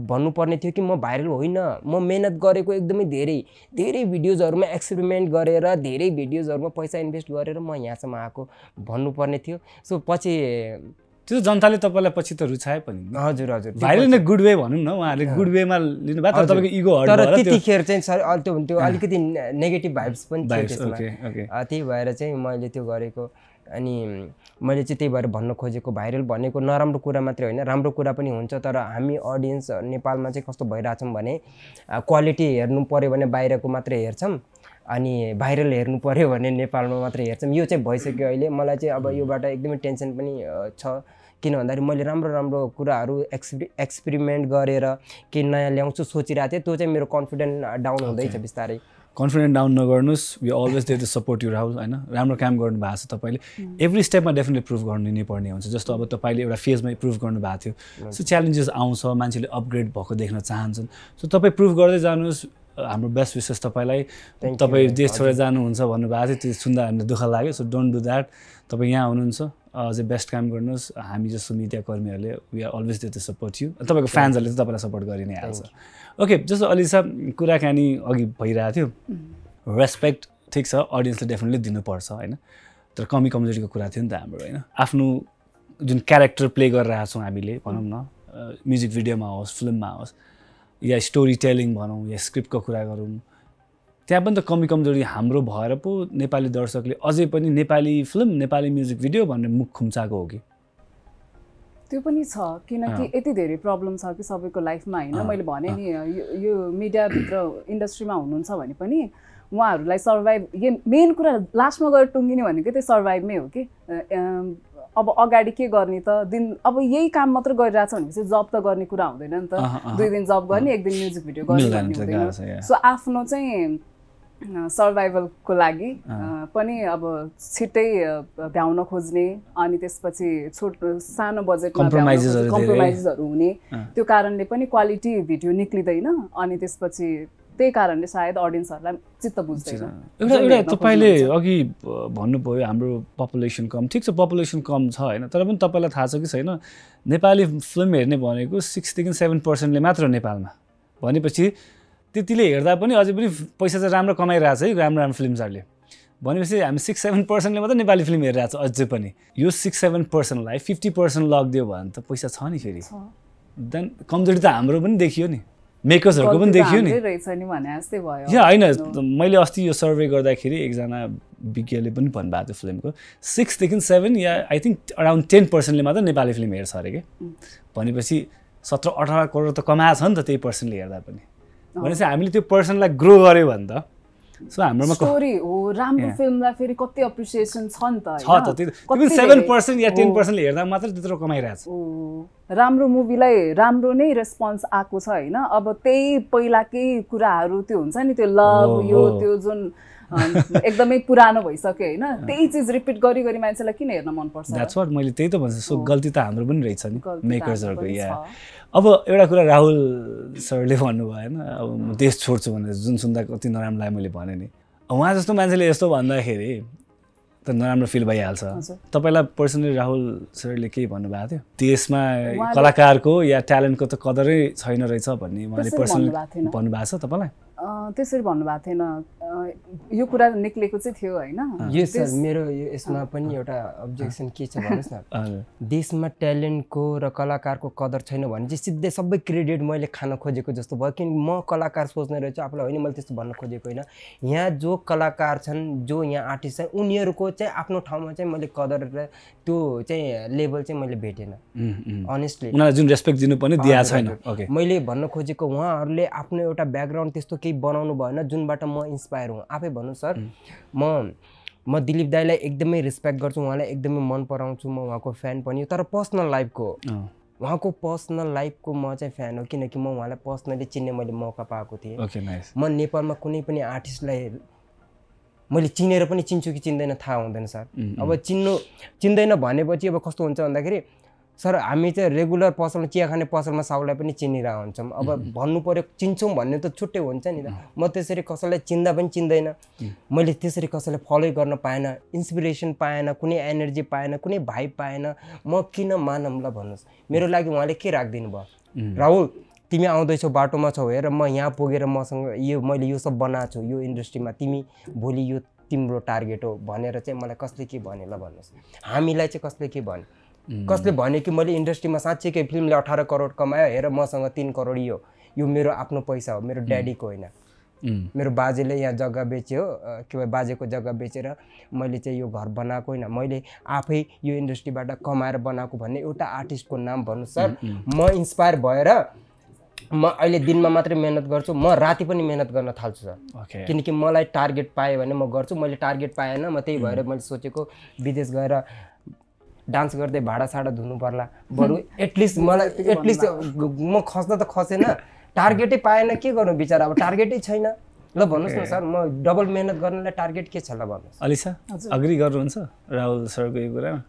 भन्नुपर्ने थियो कि म भाइरल होइन म मेहनत गरेको एकदमै धेरै धेरै भिडियोजहरूमा एक्सपेरिमेन्ट गरेर धेरै भिडियोजहरूमा पैसा इन्भेस्ट गरेर म यहाँसम्म आएको भन्नुपर्ने थियो। सो पछि त्यो जनताले तपाईँलाई पछि त रुचाए पनि हजुर हजुर भाइरल नै गुड वे भनौँ न उहाँहरूले गुड वेमा लिनु भएको तपाईँको इगो तर त्यतिखेर चाहिँ सर त्यो त्यो अलिकति नेगेटिभ भाइब्स पनि त्यही भएर चाहिँ मैले त्यो गरेको अनि मैले चाहिँ त्यही भएर भन्न खोजेको भाइरल भनेको नराम्रो कुरा मात्रै होइन राम्रो कुरा पनि हुन्छ तर हामी अडियन्स नेपालमा चाहिँ कस्तो भइरहेछौँ भने क्वालिटी हेर्नु पऱ्यो भने बाहिरको मात्रै हेर्छौँ अनि भाइरल हेर्नु पऱ्यो भने नेपालमा मात्रै हेर्छौँ। यो चाहिँ भइसक्यो अहिले। मलाई चाहिँ अब योबाट एकदमै टेन्सन पनि छ। किन भन्दाखेरि मैले राम्रो राम्रो कुराहरू एक्सपि एक्सपेरिमेन्ट गरेर के नयाँ ल्याउँछु सोचिरहेको थिएँ त्यो चाहिँ मेरो कन्फिडेन्ट डाउन हुँदैछ बिस्तारै। कन्फिडेन्ट डाउन नगर्नुहोस्. We always they the support you Rahul होइन? राम्रो काम गर्नु भएको छ तपाईँले। एभ्री स्टेपमा डेफिनेटली प्रुभ गर्नु नै पर्ने हुन्छ। जस्तो अब तपाईँले एउटा फेजमा प्रुभ गर्नुभएको थियो। सो च्यालेन्जेस आउँछ मान्छेले अपग्रेड भएको देख्न चाहन्छन्। सो तपाईँ प्रुभ गर्दै जानुहोस्। हाम्रो बेस्ट विसेस तपाईँलाई। तपाईँ देश छोडेर जानुहुन्छ भन्नुभएको थियो त्यो सुन्दा हामीलाई दुःख लाग्यो सो डोन्ट डु द्याट तपाईँ यहाँ हुनुहुन्छ अझै बेस्ट काम गर्नुहोस्। हामी जस्तो मिडियाकर्मीहरूले we are always they support you तपाईँको फ्यान्सहरूले चाहिँ तपाईँलाई सपोर्ट गरि नै हाल्छ ओके जस्तो अलिसा कुराकानी अघि भइरहेको थियो। रेस्पेक्ट ठिक छ अडियन्सले डेफिनेटली दिनुपर्छ होइन? तर कमी कमजोरीको कुरा थियो नि त हाम्रो होइन? आफ्नो जुन क्यारेक्टर प्ले गरिरहेको छौँ हामीले भनौँ न। म्युजिक भिडियोमा होस् फिल्ममा होस् या स्टोरी टेलिङ भनौँ या स्क्रिप्टको कुरा गरौँ त्यहाँ पनि त कमी कमजोरी हाम्रो भएर पो नेपाली दर्शकले अझै पनि Nepali film Nepali music video भनेर मुख खुम्चाएको हो कि? त्यो पनि छ किनकि यति धेरै प्रब्लम छ कि सबैको लाइफमा होइन? मैले भने नि यो मिडियाभित्र इन्डस्ट्रीमा हुनुहुन्छ भने पनि उहाँहरूलाई सर्भाइभ यो मेन कुरा लास्टमा गएर टुङ्गिने भनेको त्यो सर्भाइभमै हो कि? अब अगाडि के गर्ने त? दिन अब यही काम मात्र गरिरहेछ भनेपछि जब त गर्ने कुरा हुँदैन नि त। दुई दिन जब गर्ने एक दिन म्युजिक भिडियो गर्ने हुँदैन। सो आफ्नो चाहिँ सर्भाइभलको लागि पनि अब छिट्टै भ्याउन खोज्ने अनि त्यसपछि छोट सानो बजेटमा कम्प्रोमाइजेसहरू हुने। त्यो कारणले पनि क्वालिटी भिडियो निक्लिँदैन अनि त्यसपछि त्यही कारणले सायद अडियन्सहरूलाई चित्त बुझ्दैन। एउटा एउटा तपाईँले अघि भन्नुभयो हाम्रो पपुलेसन कम। ठिक छ पपुलेसन कम छ होइन? तर पनि तपाईँलाई थाहा छ कि छैन? नेपाली फिल्म हेर्ने भनेको सिक्सदेखि सेभेन पर्सेन्टले मात्र नेपालमा। भनेपछि त्यतिले हेर्दा पनि अझै पनि पैसा चाहिँ राम्रो कमाइरहेछ है राम्रो राम्रो फिल्महरूले। भनेपछि हामी सिक्स सेभेन पर्सेन्टले मात्रै नेपाली फिल्म हेरिरहेको छ अझै पनि। यो सिक्स सेभेन पर्सेन्टलाई फिफ्टी पर्सेन्ट लगिदियो भने त पैसा छ नि फेरि। देन कमजोरी त हाम्रो पनि देखियो नि। मेकर्सहरूको पनि देखियो नि। या होइन मैले अस्ति यो सर्वे गर्दाखेरि एकजना विज्ञले पनि भन्नुभएको थियो फिल्मको। सिक्सदेखि सेभेन या आई थिङ्क अराउन्ड टेन पर्सेन्टले मात्रै नेपाली फिल्म हेर्छ अरे कि। भनेपछि सत्र अठार करोड त कमाएको छ नि त त्यही पर्सेन्टले हेर्दा पनि। भनेपछि हामीले त्यो पर्सनलाई ग्रो गऱ्यो भने त। सो हाम्रोमा स्टोरी हो राम्रो फिल्मलाई फेरि कति एप्रिसिएसन छ नि त छ त त्यो सेभेन पर्सेन्ट या टेन पर्सेन्टले हेर्दा मात्रै त्यत्रो कमाइरहेको छ राम्रो मुभीलाई राम्रो नै रेस्पोन्स आएको छ होइन? अब त्यही पहिलाकै कुराहरू त्यो हुन्छ नि त्यो लभ यो त्यो जुन एकदमै पुरानो भइसक्यो होइन? त्यही चिज रिपिट गरी गरी मान्छेलाई किन हेर्न मनपर्छ? मैले त्यही त भन्छु सो गल्ती त हाम्रो पनि रहेछ नि मेकर्सहरूको या अब एउटा कुरा राहुल सरले भन्नुभयो होइन? अब म देश छोड्छु भनेर जुन सुन्दा कति नराम्रो लाग्यो मैले भने नि। उहाँ जस्तो मान्छेले यस्तो भन्दाखेरि त नराम्रो फिल भइहाल्छ। तपाईँलाई पर्सनली राहुल सरले के भन्नुभएको थियो? देशमा कलाकारको या ट्यालेन्टको त कदरै छैन रहेछ भन्ने उहाँले पर्सनली भन्नुभएको छ तपाईँलाई? त्यसरी भन्नुभएको थिएन। यो कुरा निक्लेको चाहिँ थियो होइन। यो सर मेरो यसमा पनि एउटा अब्जेक्सन के छ भन्नुहोस् न। देशमा ट्यालेन्टको र कलाकारको कदर छैन भने चाहिँ सिधै सबै क्रेडिट मैले खान खोजेको जस्तो भयो। किनकि म कलाकार सोच्ने रहेछु आफूलाई होइन मैले त्यस्तो भन्न खोजेको होइन। यहाँ जो कलाकार छन् जो यहाँ आर्टिस्ट छन् उनीहरूको चाहिँ आफ्नो ठाउँमा चाहिँ मैले कदर र त्यो चाहिँ लेभल चाहिँ मैले भेटेन। अनेस्टली उनीहरूलाई जुन रेस्पेक्ट दिनुपर्ने दिएको छैन। मैले भन्न खोजेको उहाँहरूले आफ्नो एउटा ब्याकग्राउन्ड त्यस्तो केही बनाउनु भएन जुनबाट म इन्सपायर हुँ। आफै भन्नु सर म म दिलीप दाईलाई एकदमै रेस्पेक्ट गर्छु उहाँलाई एकदमै मन पराउँछु म उहाँको फ्यान पनि तर पर्सनल लाइफको उहाँको पर्सनल लाइफको म चाहिँ फ्यान हो। किनकि म उहाँलाई पर्सनली चिन्ने मैले मौका पाएको थिएँ। म नेपालमा कुनै पनि आर्टिस्टलाई मैले चिनेर पनि चिन्छु कि चिन्दैन थाहा हुँदैन सर। अब चिन्नु चिन्दैन भनेपछि अब कस्तो हुन्छ भन्दाखेरि सर हामी चाहिँ रेगुलर पसलमा चिया खाने पसलमा साउलाई पनि चिनिरहेको हुन्छौँ। अब भन्नु पऱ्यो चिन्छौँ भन्ने त छुट्टै हुन्छ नि त। म त्यसरी कसैलाई चिन्दा पनि चिन्दैन। मैले त्यसरी कसैलाई फलो गर्न पाएन इन्सपिरेसन पाएन कुनै एनर्जी पाएन कुनै भाइ पाएन। म किन मानौँ ल भन्नुहोस्। मेरो लागि उहाँले के राखिदिनु भयो राहुल तिमी आउँदैछौ बाटोमा छौ हेर म यहाँ पुगेर मसँग यो मैले यो सब बनाएको छु यो इन्डस्ट्रीमा तिमी भोलि यो तिम्रो टार्गेट हो भनेर चाहिँ मलाई कसले के भने ल भन्नुहोस्। हामीलाई चाहिँ कसले के भन्यो? कसले भन्यो कि मैले इन्डस्ट्रीमा साँच्चीकै फिल्मले अठार करोड कमायो हेर मसँग तिन करोड यो यो मेरो आफ्नो पैसा हो मेरो ड्याडीको होइन। मेरो बाजेले यहाँ जग्गा बेच्यो के भन्छ बाजेको जग्गा बेचेर मैले चाहिँ यो घर बनाएको होइन। मैले आफै यो इन्डस्ट्रीबाट कमाएर बनाएको भन्ने एउटा आर्टिस्टको नाम भन्नु सर। म इन्सपायर भएर म अहिले दिनमा मात्रै मेहनत गर्छु म राति पनि मेहनत गर्न थाल्छु सर। किनकि मलाई टार्गेट पाएँ भने म गर्छु मैले टार्गेट पाएन म त्यही भएर मैले सोचेको विदेश गएर डान्स गर्दै भाडा साडा धुनु पर्ला। बरु एटलिस्ट मलाई एटलिस्ट म खस्न त खसेन। टार्गेटै पाएन के गर्नु बिचरा? अब टार्गेटै छैन। ल भन्नुहोस् न सर म डबल मेहनत गर्नलाई टार्गेट के छ? ल भन्नुहोस्। अलिसा अग्री गर्नुहुन्छ राहुल सरको यो कुरामा?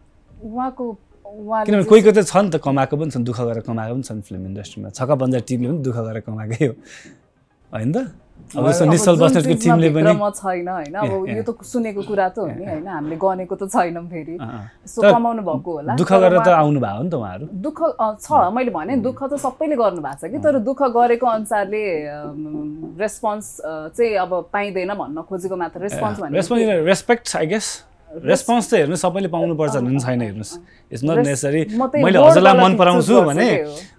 उहाँको किनभने कोही कोही त छ नि त कमाएको पनि छन् दुःख गरेर कमाएको पनि छन् फिल्म इन्डस्ट्रीमा। छक्का पन्जा टिमले पनि दुःख गरेर कमाएकै हो। होइन त? अब जस्तो निश्चल बस्नेतको टिमले पनि छैन होइन? अब यो त सुनेको कुरा त हो नि होइन? हामीले गनेको त छैनौँ फेरि। सो कमाउनु भएको होला। दुःख गरेर त आउनु भयो नि त उहाँहरू। दुःख छ। मैले भने दुःख त सबैले गर्नु भएको छ कि? तर दुःख गरेको अनुसारले रेस्पोन्स चाहिँ अब पाइँदैन भन्न खोजेको मात्र। Response respect I guess. Response त हेर्नु सबैले पाउनुपर्छ भन्ने छैन हेर्नुहोस्। इट्स नट नेसेसरी मैले हजुरलाई मन पराउँछु भने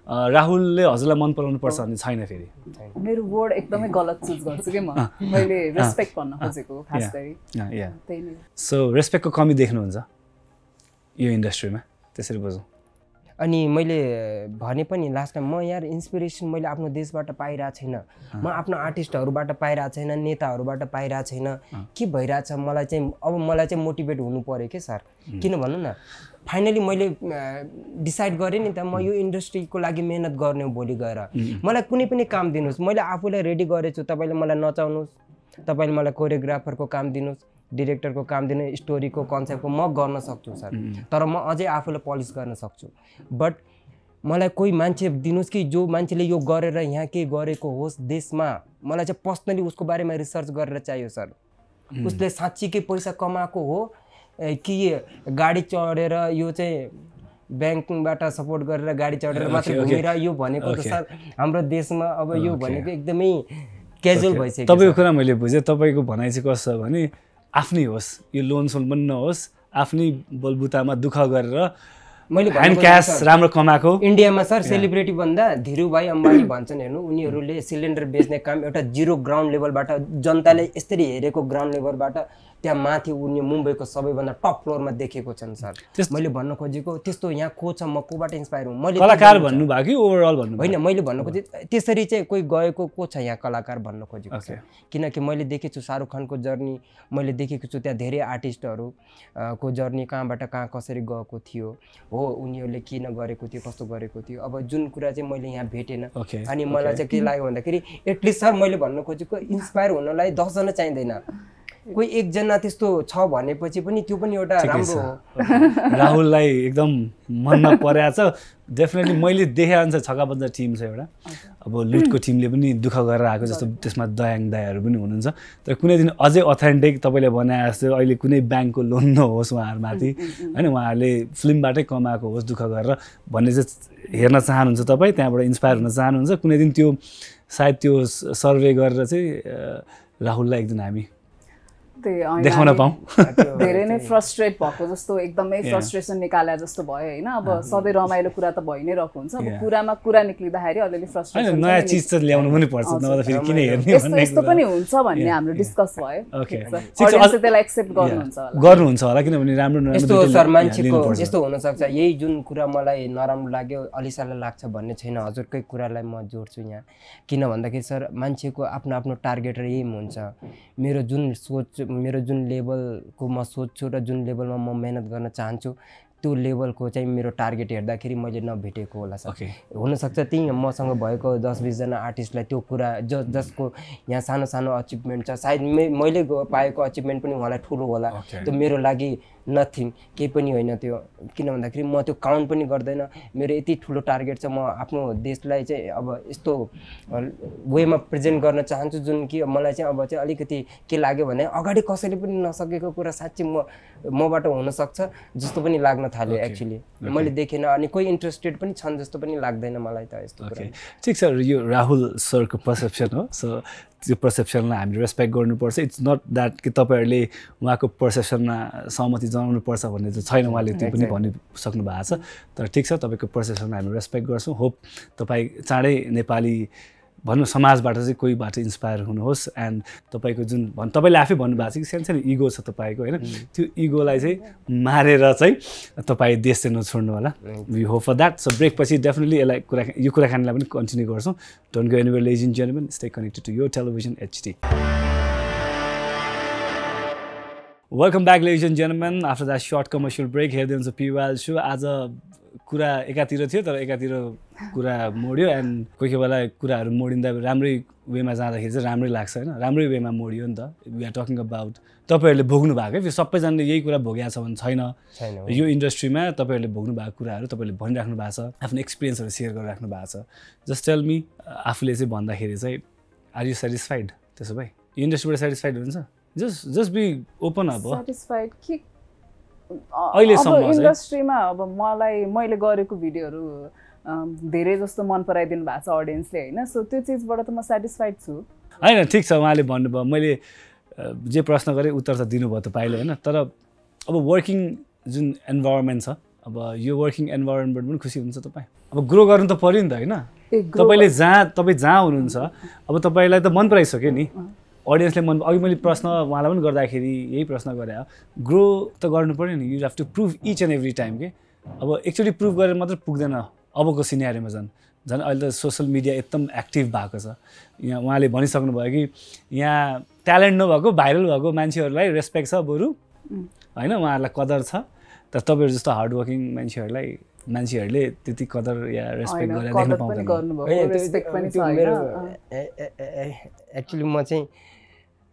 राहुलले हजुरलाई मन पराउनु पर्छ भन्ने छैन फेरि। मेरो वर्ड एकदमै गलत चुज गर्छु कि म? मैले रेस्पेक्ट भन्न खोजेको खास गरी। सो रेस्पेक्टको कमी देख्नुहुन्छ यो इन्डस्ट्रीमा त्यसरी बुझौँ। अनि मैले भने पनि लास्ट टाइम म यहाँ इन्सपिरेसन मैले आफ्नो देशबाट पाइरहेको छैन। म आफ्नो आर्टिस्टहरूबाट पाइरहेको छैन नेताहरूबाट पाइरहेको छैन। के भइरहेछ? मलाई चाहिँ अब मलाई चाहिँ मोटिभेट हुनु पऱ्यो क्या सर किन भन्नु न फाइनली मैले डिसाइड गरेँ नि त म यो इन्डस्ट्रीको लागि मेहनत गर्ने हो भोलि गएर। मलाई कुनै पनि काम दिनुहोस्। मैले आफूलाई रेडी गरेछु। तपाईँले मलाई नचाउनुहोस्। तपाईँले मलाई कोरियोग्राफरको काम दिनुहोस्। डिरेक्टरको काम दिने स्टोरीको कन्सेप्टको म गर्न सक्छु सर। तर म अझै आफूलाई पलिस गर्न सक्छु। बट मलाई कोही मान्छे दिनुहोस् कि जो मान्छेले यो गरेर यहाँ के गरेको होस् देशमा मलाई चाहिँ पर्सनली उसको बारेमा रिसर्च गरेर चाहियो सर। उसले साँच्चीकै पैसा कमाएको हो कि गाडी चढेर यो चाहिँ ब्याङ्कबाट सपोर्ट गरेर गाडी चढेर मात्रै घुमेर यो भनेको त सर हाम्रो देशमा अब यो भनेको एकदमै क्याजुअल भइसक्यो तपाईँको कुरा मैले बुझेँ तपाईँको भनाइ चाहिँ कस्तो छ भने आफ्नै होस् यो लोन सोन पनि नहोस् आफ्नै बलबुतामा दुःख गरेर मैले ह्यान्ड क्यास राम्रो कमाएको। इन्डियामा सर सेलिब्रेटी भन्दा धीरुभाइ अम्बानी भन्छन् हेर्नु उनीहरूले सिलिन्डर बेच्ने काम एउटा जिरो ग्राउन्ड लेभलबाट जनताले यसरी हेरेको ग्राउन्ड लेभलबाट त्यहाँ माथि उनी मुम्बईको सबैभन्दा टप फ्लोरमा देखेको छन् सर। मैले भन्न खोजेको त्यस्तो यहाँ को छ म कोबाट इन्सपायर हुँ? मैले कलाकार भन्नुभयो कि ओभरअल भन्नु होइन मैले भन्नु खोजेँ त्यसरी चाहिँ कोही गएको को छ यहाँ कलाकार भन्न खोजेको छ किनकि मैले देखेको छु शाहरुख खानको जर्नी मैले देखेको छु त्यहाँ धेरै आर्टिस्टहरू को जर्नी कहाँबाट कहाँ कसरी गएको थियो हो उनीहरूले किन गरेको थियो कस्तो गरेको थियो। अब जुन कुरा चाहिँ मैले यहाँ भेटेन अनि मलाई चाहिँ के लाग्यो भन्दाखेरि एटलिस्ट सर मैले भन्न खोजेको इन्सपायर हुनलाई दसजना चाहिँदैन। कोही एकजना त्यस्तो छ भनेपछि पनि त्यो पनि एउटा राम्रो हो। राहुललाई एकदम मनमा परेको छ। डेफिनेटली मैले देखे अनुसार छक्का टिम छ एउटा। अब लुटको टिमले पनि दुःख गरेर आएको जस्तो त्यसमा दयाङ दायाहरू पनि हुनुहुन्छ। तर कुनै दिन अझै अथेन्टिक तपाईँले बनाए जस्तो अहिले कुनै ब्याङ्कको लोन नहोस् उहाँहरूमाथि। होइन उहाँहरूले फिल्मबाटै कमाएको होस् दुःख गरेर भन्ने चाहिँ हेर्न चाहनुहुन्छ तपाईँ त्यहाँबाट इन्सपायर हुन चाहनुहुन्छ। कुनै दिन त्यो सायद त्यो सर्वे गरेर चाहिँ राहुललाई एक दिन देखाउन पाऊँ? धेरै नै फ्रस्ट्रेट भएको जस्तो एकदमै फ्रस्ट्रेसन निकाले जस्तो भयो होइन। अब सधैँ रमाइलो कुरा त भइ नै रहेको हुन्छ। अब कुरामा कुरा निक्लिँदाखेरि अलिअलि फ्रस्ट्रेसन नयाँ चिज त ल्याउनु पनि पर्छ। नभए फेरि किन हेर्ने यस्तो पनि हुन्छ भन्ने हाम्रो डिस्कस भयो। त्यसलाई एक्सेप्ट गर्नुहुन्छ होला। गर्नुहुन्छ होला किनभने राम्रो यस्तो सर मान्छेको यस्तो हुनसक्छ। यही जुन कुरा मलाई नराम्रो लाग्यो अलिसालाई लाग्छ भन्ने छैन। हजुरकै कुरालाई म जोड्छु यहाँ। किन भन्दाखेरि सर मान्छेको आफ्नो आफ्नो टार्गेट र यही हुन्छ। मेरो जुन सोच मेरो जुन लेभलको म सोध्छु र जुन लेभलमा म मिहिनेत गर्न चाहन्छु त्यो लेभलको चाहिँ मेरो टार्गेट हेर्दाखेरि मैले नभेटेको होला सके हुनसक्छ त्यही मसँग भएको दस बिसजना आर्टिस्टलाई त्यो कुरा ज जसको यहाँ सानो सानो अचिभमेन्ट छ सायद मे मैले पाएको अचिभमेन्ट पनि उहाँलाई ठुलो होला। त्यो मेरो लागि नथिङ केही पनि होइन त्यो। किन भन्दाखेरि म त्यो काउन्ट पनि गर्दैन। मेरो यति ठुलो टार्गेट छ। म आफ्नो देशलाई चाहिँ अब यस्तो वेमा प्रेजेन्ट गर्न चाहन्छु जुन कि मलाई चाहिँ अब चाहिँ अलिकति के लाग्यो भने अगाडि कसैले पनि नसकेको कुरा साँच्चै म मबाट हुनसक्छ जस्तो पनि लाग्न थाल्यो एक्चुली मैले देखेन अनि कोही इन्ट्रेस्टेड पनि छन् जस्तो पनि लाग्दैन मलाई त यस्तो ठिक छ। यो राहुल सरको पर्सेप्सन हो। सो त्यो पर्सेप्सनलाई हामीले रेस्पेक्ट गर्नुपर्छ. इट्स नट द्याट कि तपाईँहरूले उहाँको पर्सेप्सनमा सहमति जनाउनुपर्छ भन्ने चाहिँ छैन उहाँले त्यो पनि भनिसक्नु भएको छ। तर ठिक छ तपाईँको पर्सेप्सनलाई हामी रेस्पेक्ट गर्छौँ। होप तपाईँ चाँडै नेपाली भनौँ समाजबाट चाहिँ कोहीबाट इन्सपायर हुनुहोस् एन्ड तपाईँको जुन भन् तपाईँले आफै भन्नुभएको छ कि सानो सानो इगो छ तपाईँको होइन? त्यो इगोलाई चाहिँ मारेर चाहिँ तपाईँ देश चाहिँ नछोड्नु होला। We hope for that so ब्रेकपछि definitely यसलाई कुरा यो कुराकानीलाई पनि कन्टिन्यू गर्छौँ। Don't go anywhere ladies and जेनमेन stay connected to यो television HD welcome back ladies and gentlemen after that short commercial break हेर्दै हुन्छ पिवाल सो आज कुरा एकातिर थियो तर एकातिर कुरा मोड्यो एन्ड कोही कोही बेला कुराहरू मोडिँदा राम्रै वेमा जाँदाखेरि चाहिँ राम्रै लाग्छ होइन। राम्रै वेमा मोडियो नि त। वी आर टकिङ अबाउट तपाईँहरूले भोग्नु भएको है। सबैजनाले यही कुरा भोगेको छ भने छैन। यो इन्डस्ट्रीमा तपाईँहरूले भोग्नु भएको कुराहरू तपाईँहरूले भनिराख्नु भएको छ आफ्नो एक्सपिरियन्सहरू सेयर गरिराख्नु भएको छ। जस्ट टेल मी आफूले चाहिँ भन्दाखेरि चाहिँ आर यु सेटिस्फाइड त्यसो भए। इन्डस्ट्रीबाट सेटिस्फाइड हुन्छ जस्ट जस्ट बी ओपन अब। सेटिस्फाइड के अहिलेसम्म इन्डस्ट्रीमा अब मलाई मैले गरेको भिडियोहरू धेरै जस्तो मन पराइदिनु भएको छ अडियन्सले होइन? सो त्यो चिजबाट त म सेटिस्फाइड छु। होइन ठिक छ उहाँले भन्नुभयो। मैले जे प्रश्न गरेँ उत्तर त दिनुभयो तपाईँले होइन? तर अब वर्किङ जुन इन्भाइरोमेन्ट छ अब यो वर्किङ इन्भाइरोमेन्टबाट पनि खुसी हुन्छ तपाईँ? अब ग्रो गर्नु त पऱ्यो नि त होइन? तपाईँले जहाँ तपाईँ जहाँ हुनुहुन्छ अब तपाईँलाई त मन पराइसक्यो नि। अडियन्सले मन अघि मैले प्रश्न उहाँलाई पनि गर्दाखेरि यही प्रश्न गरे ग्रो त गर्नु पऱ्यो नि you have to prove each and every time के अब एक्चुली प्रुभ गरेर मात्रै पुग्दैन अबको सिनेरीमा झन्। झन् अहिले त सोसियल मिडिया एकदम एक्टिभ भएको छ। यहाँ उहाँले भनिसक्नु भयो कि यहाँ ट्यालेन्ट नभएको भाइरल भएको मान्छेहरूलाई रेस्पेक्ट छ बरु। होइन उहाँहरूलाई कदर छ। तर तपाईँहरू जस्तो हार्डवर्किङ मान्छेहरूलाई मान्छेहरूले त्यति कदर या रेस्पेक्ट गरेर देख्न पाउँदैन। एक्चुली म चाहिँ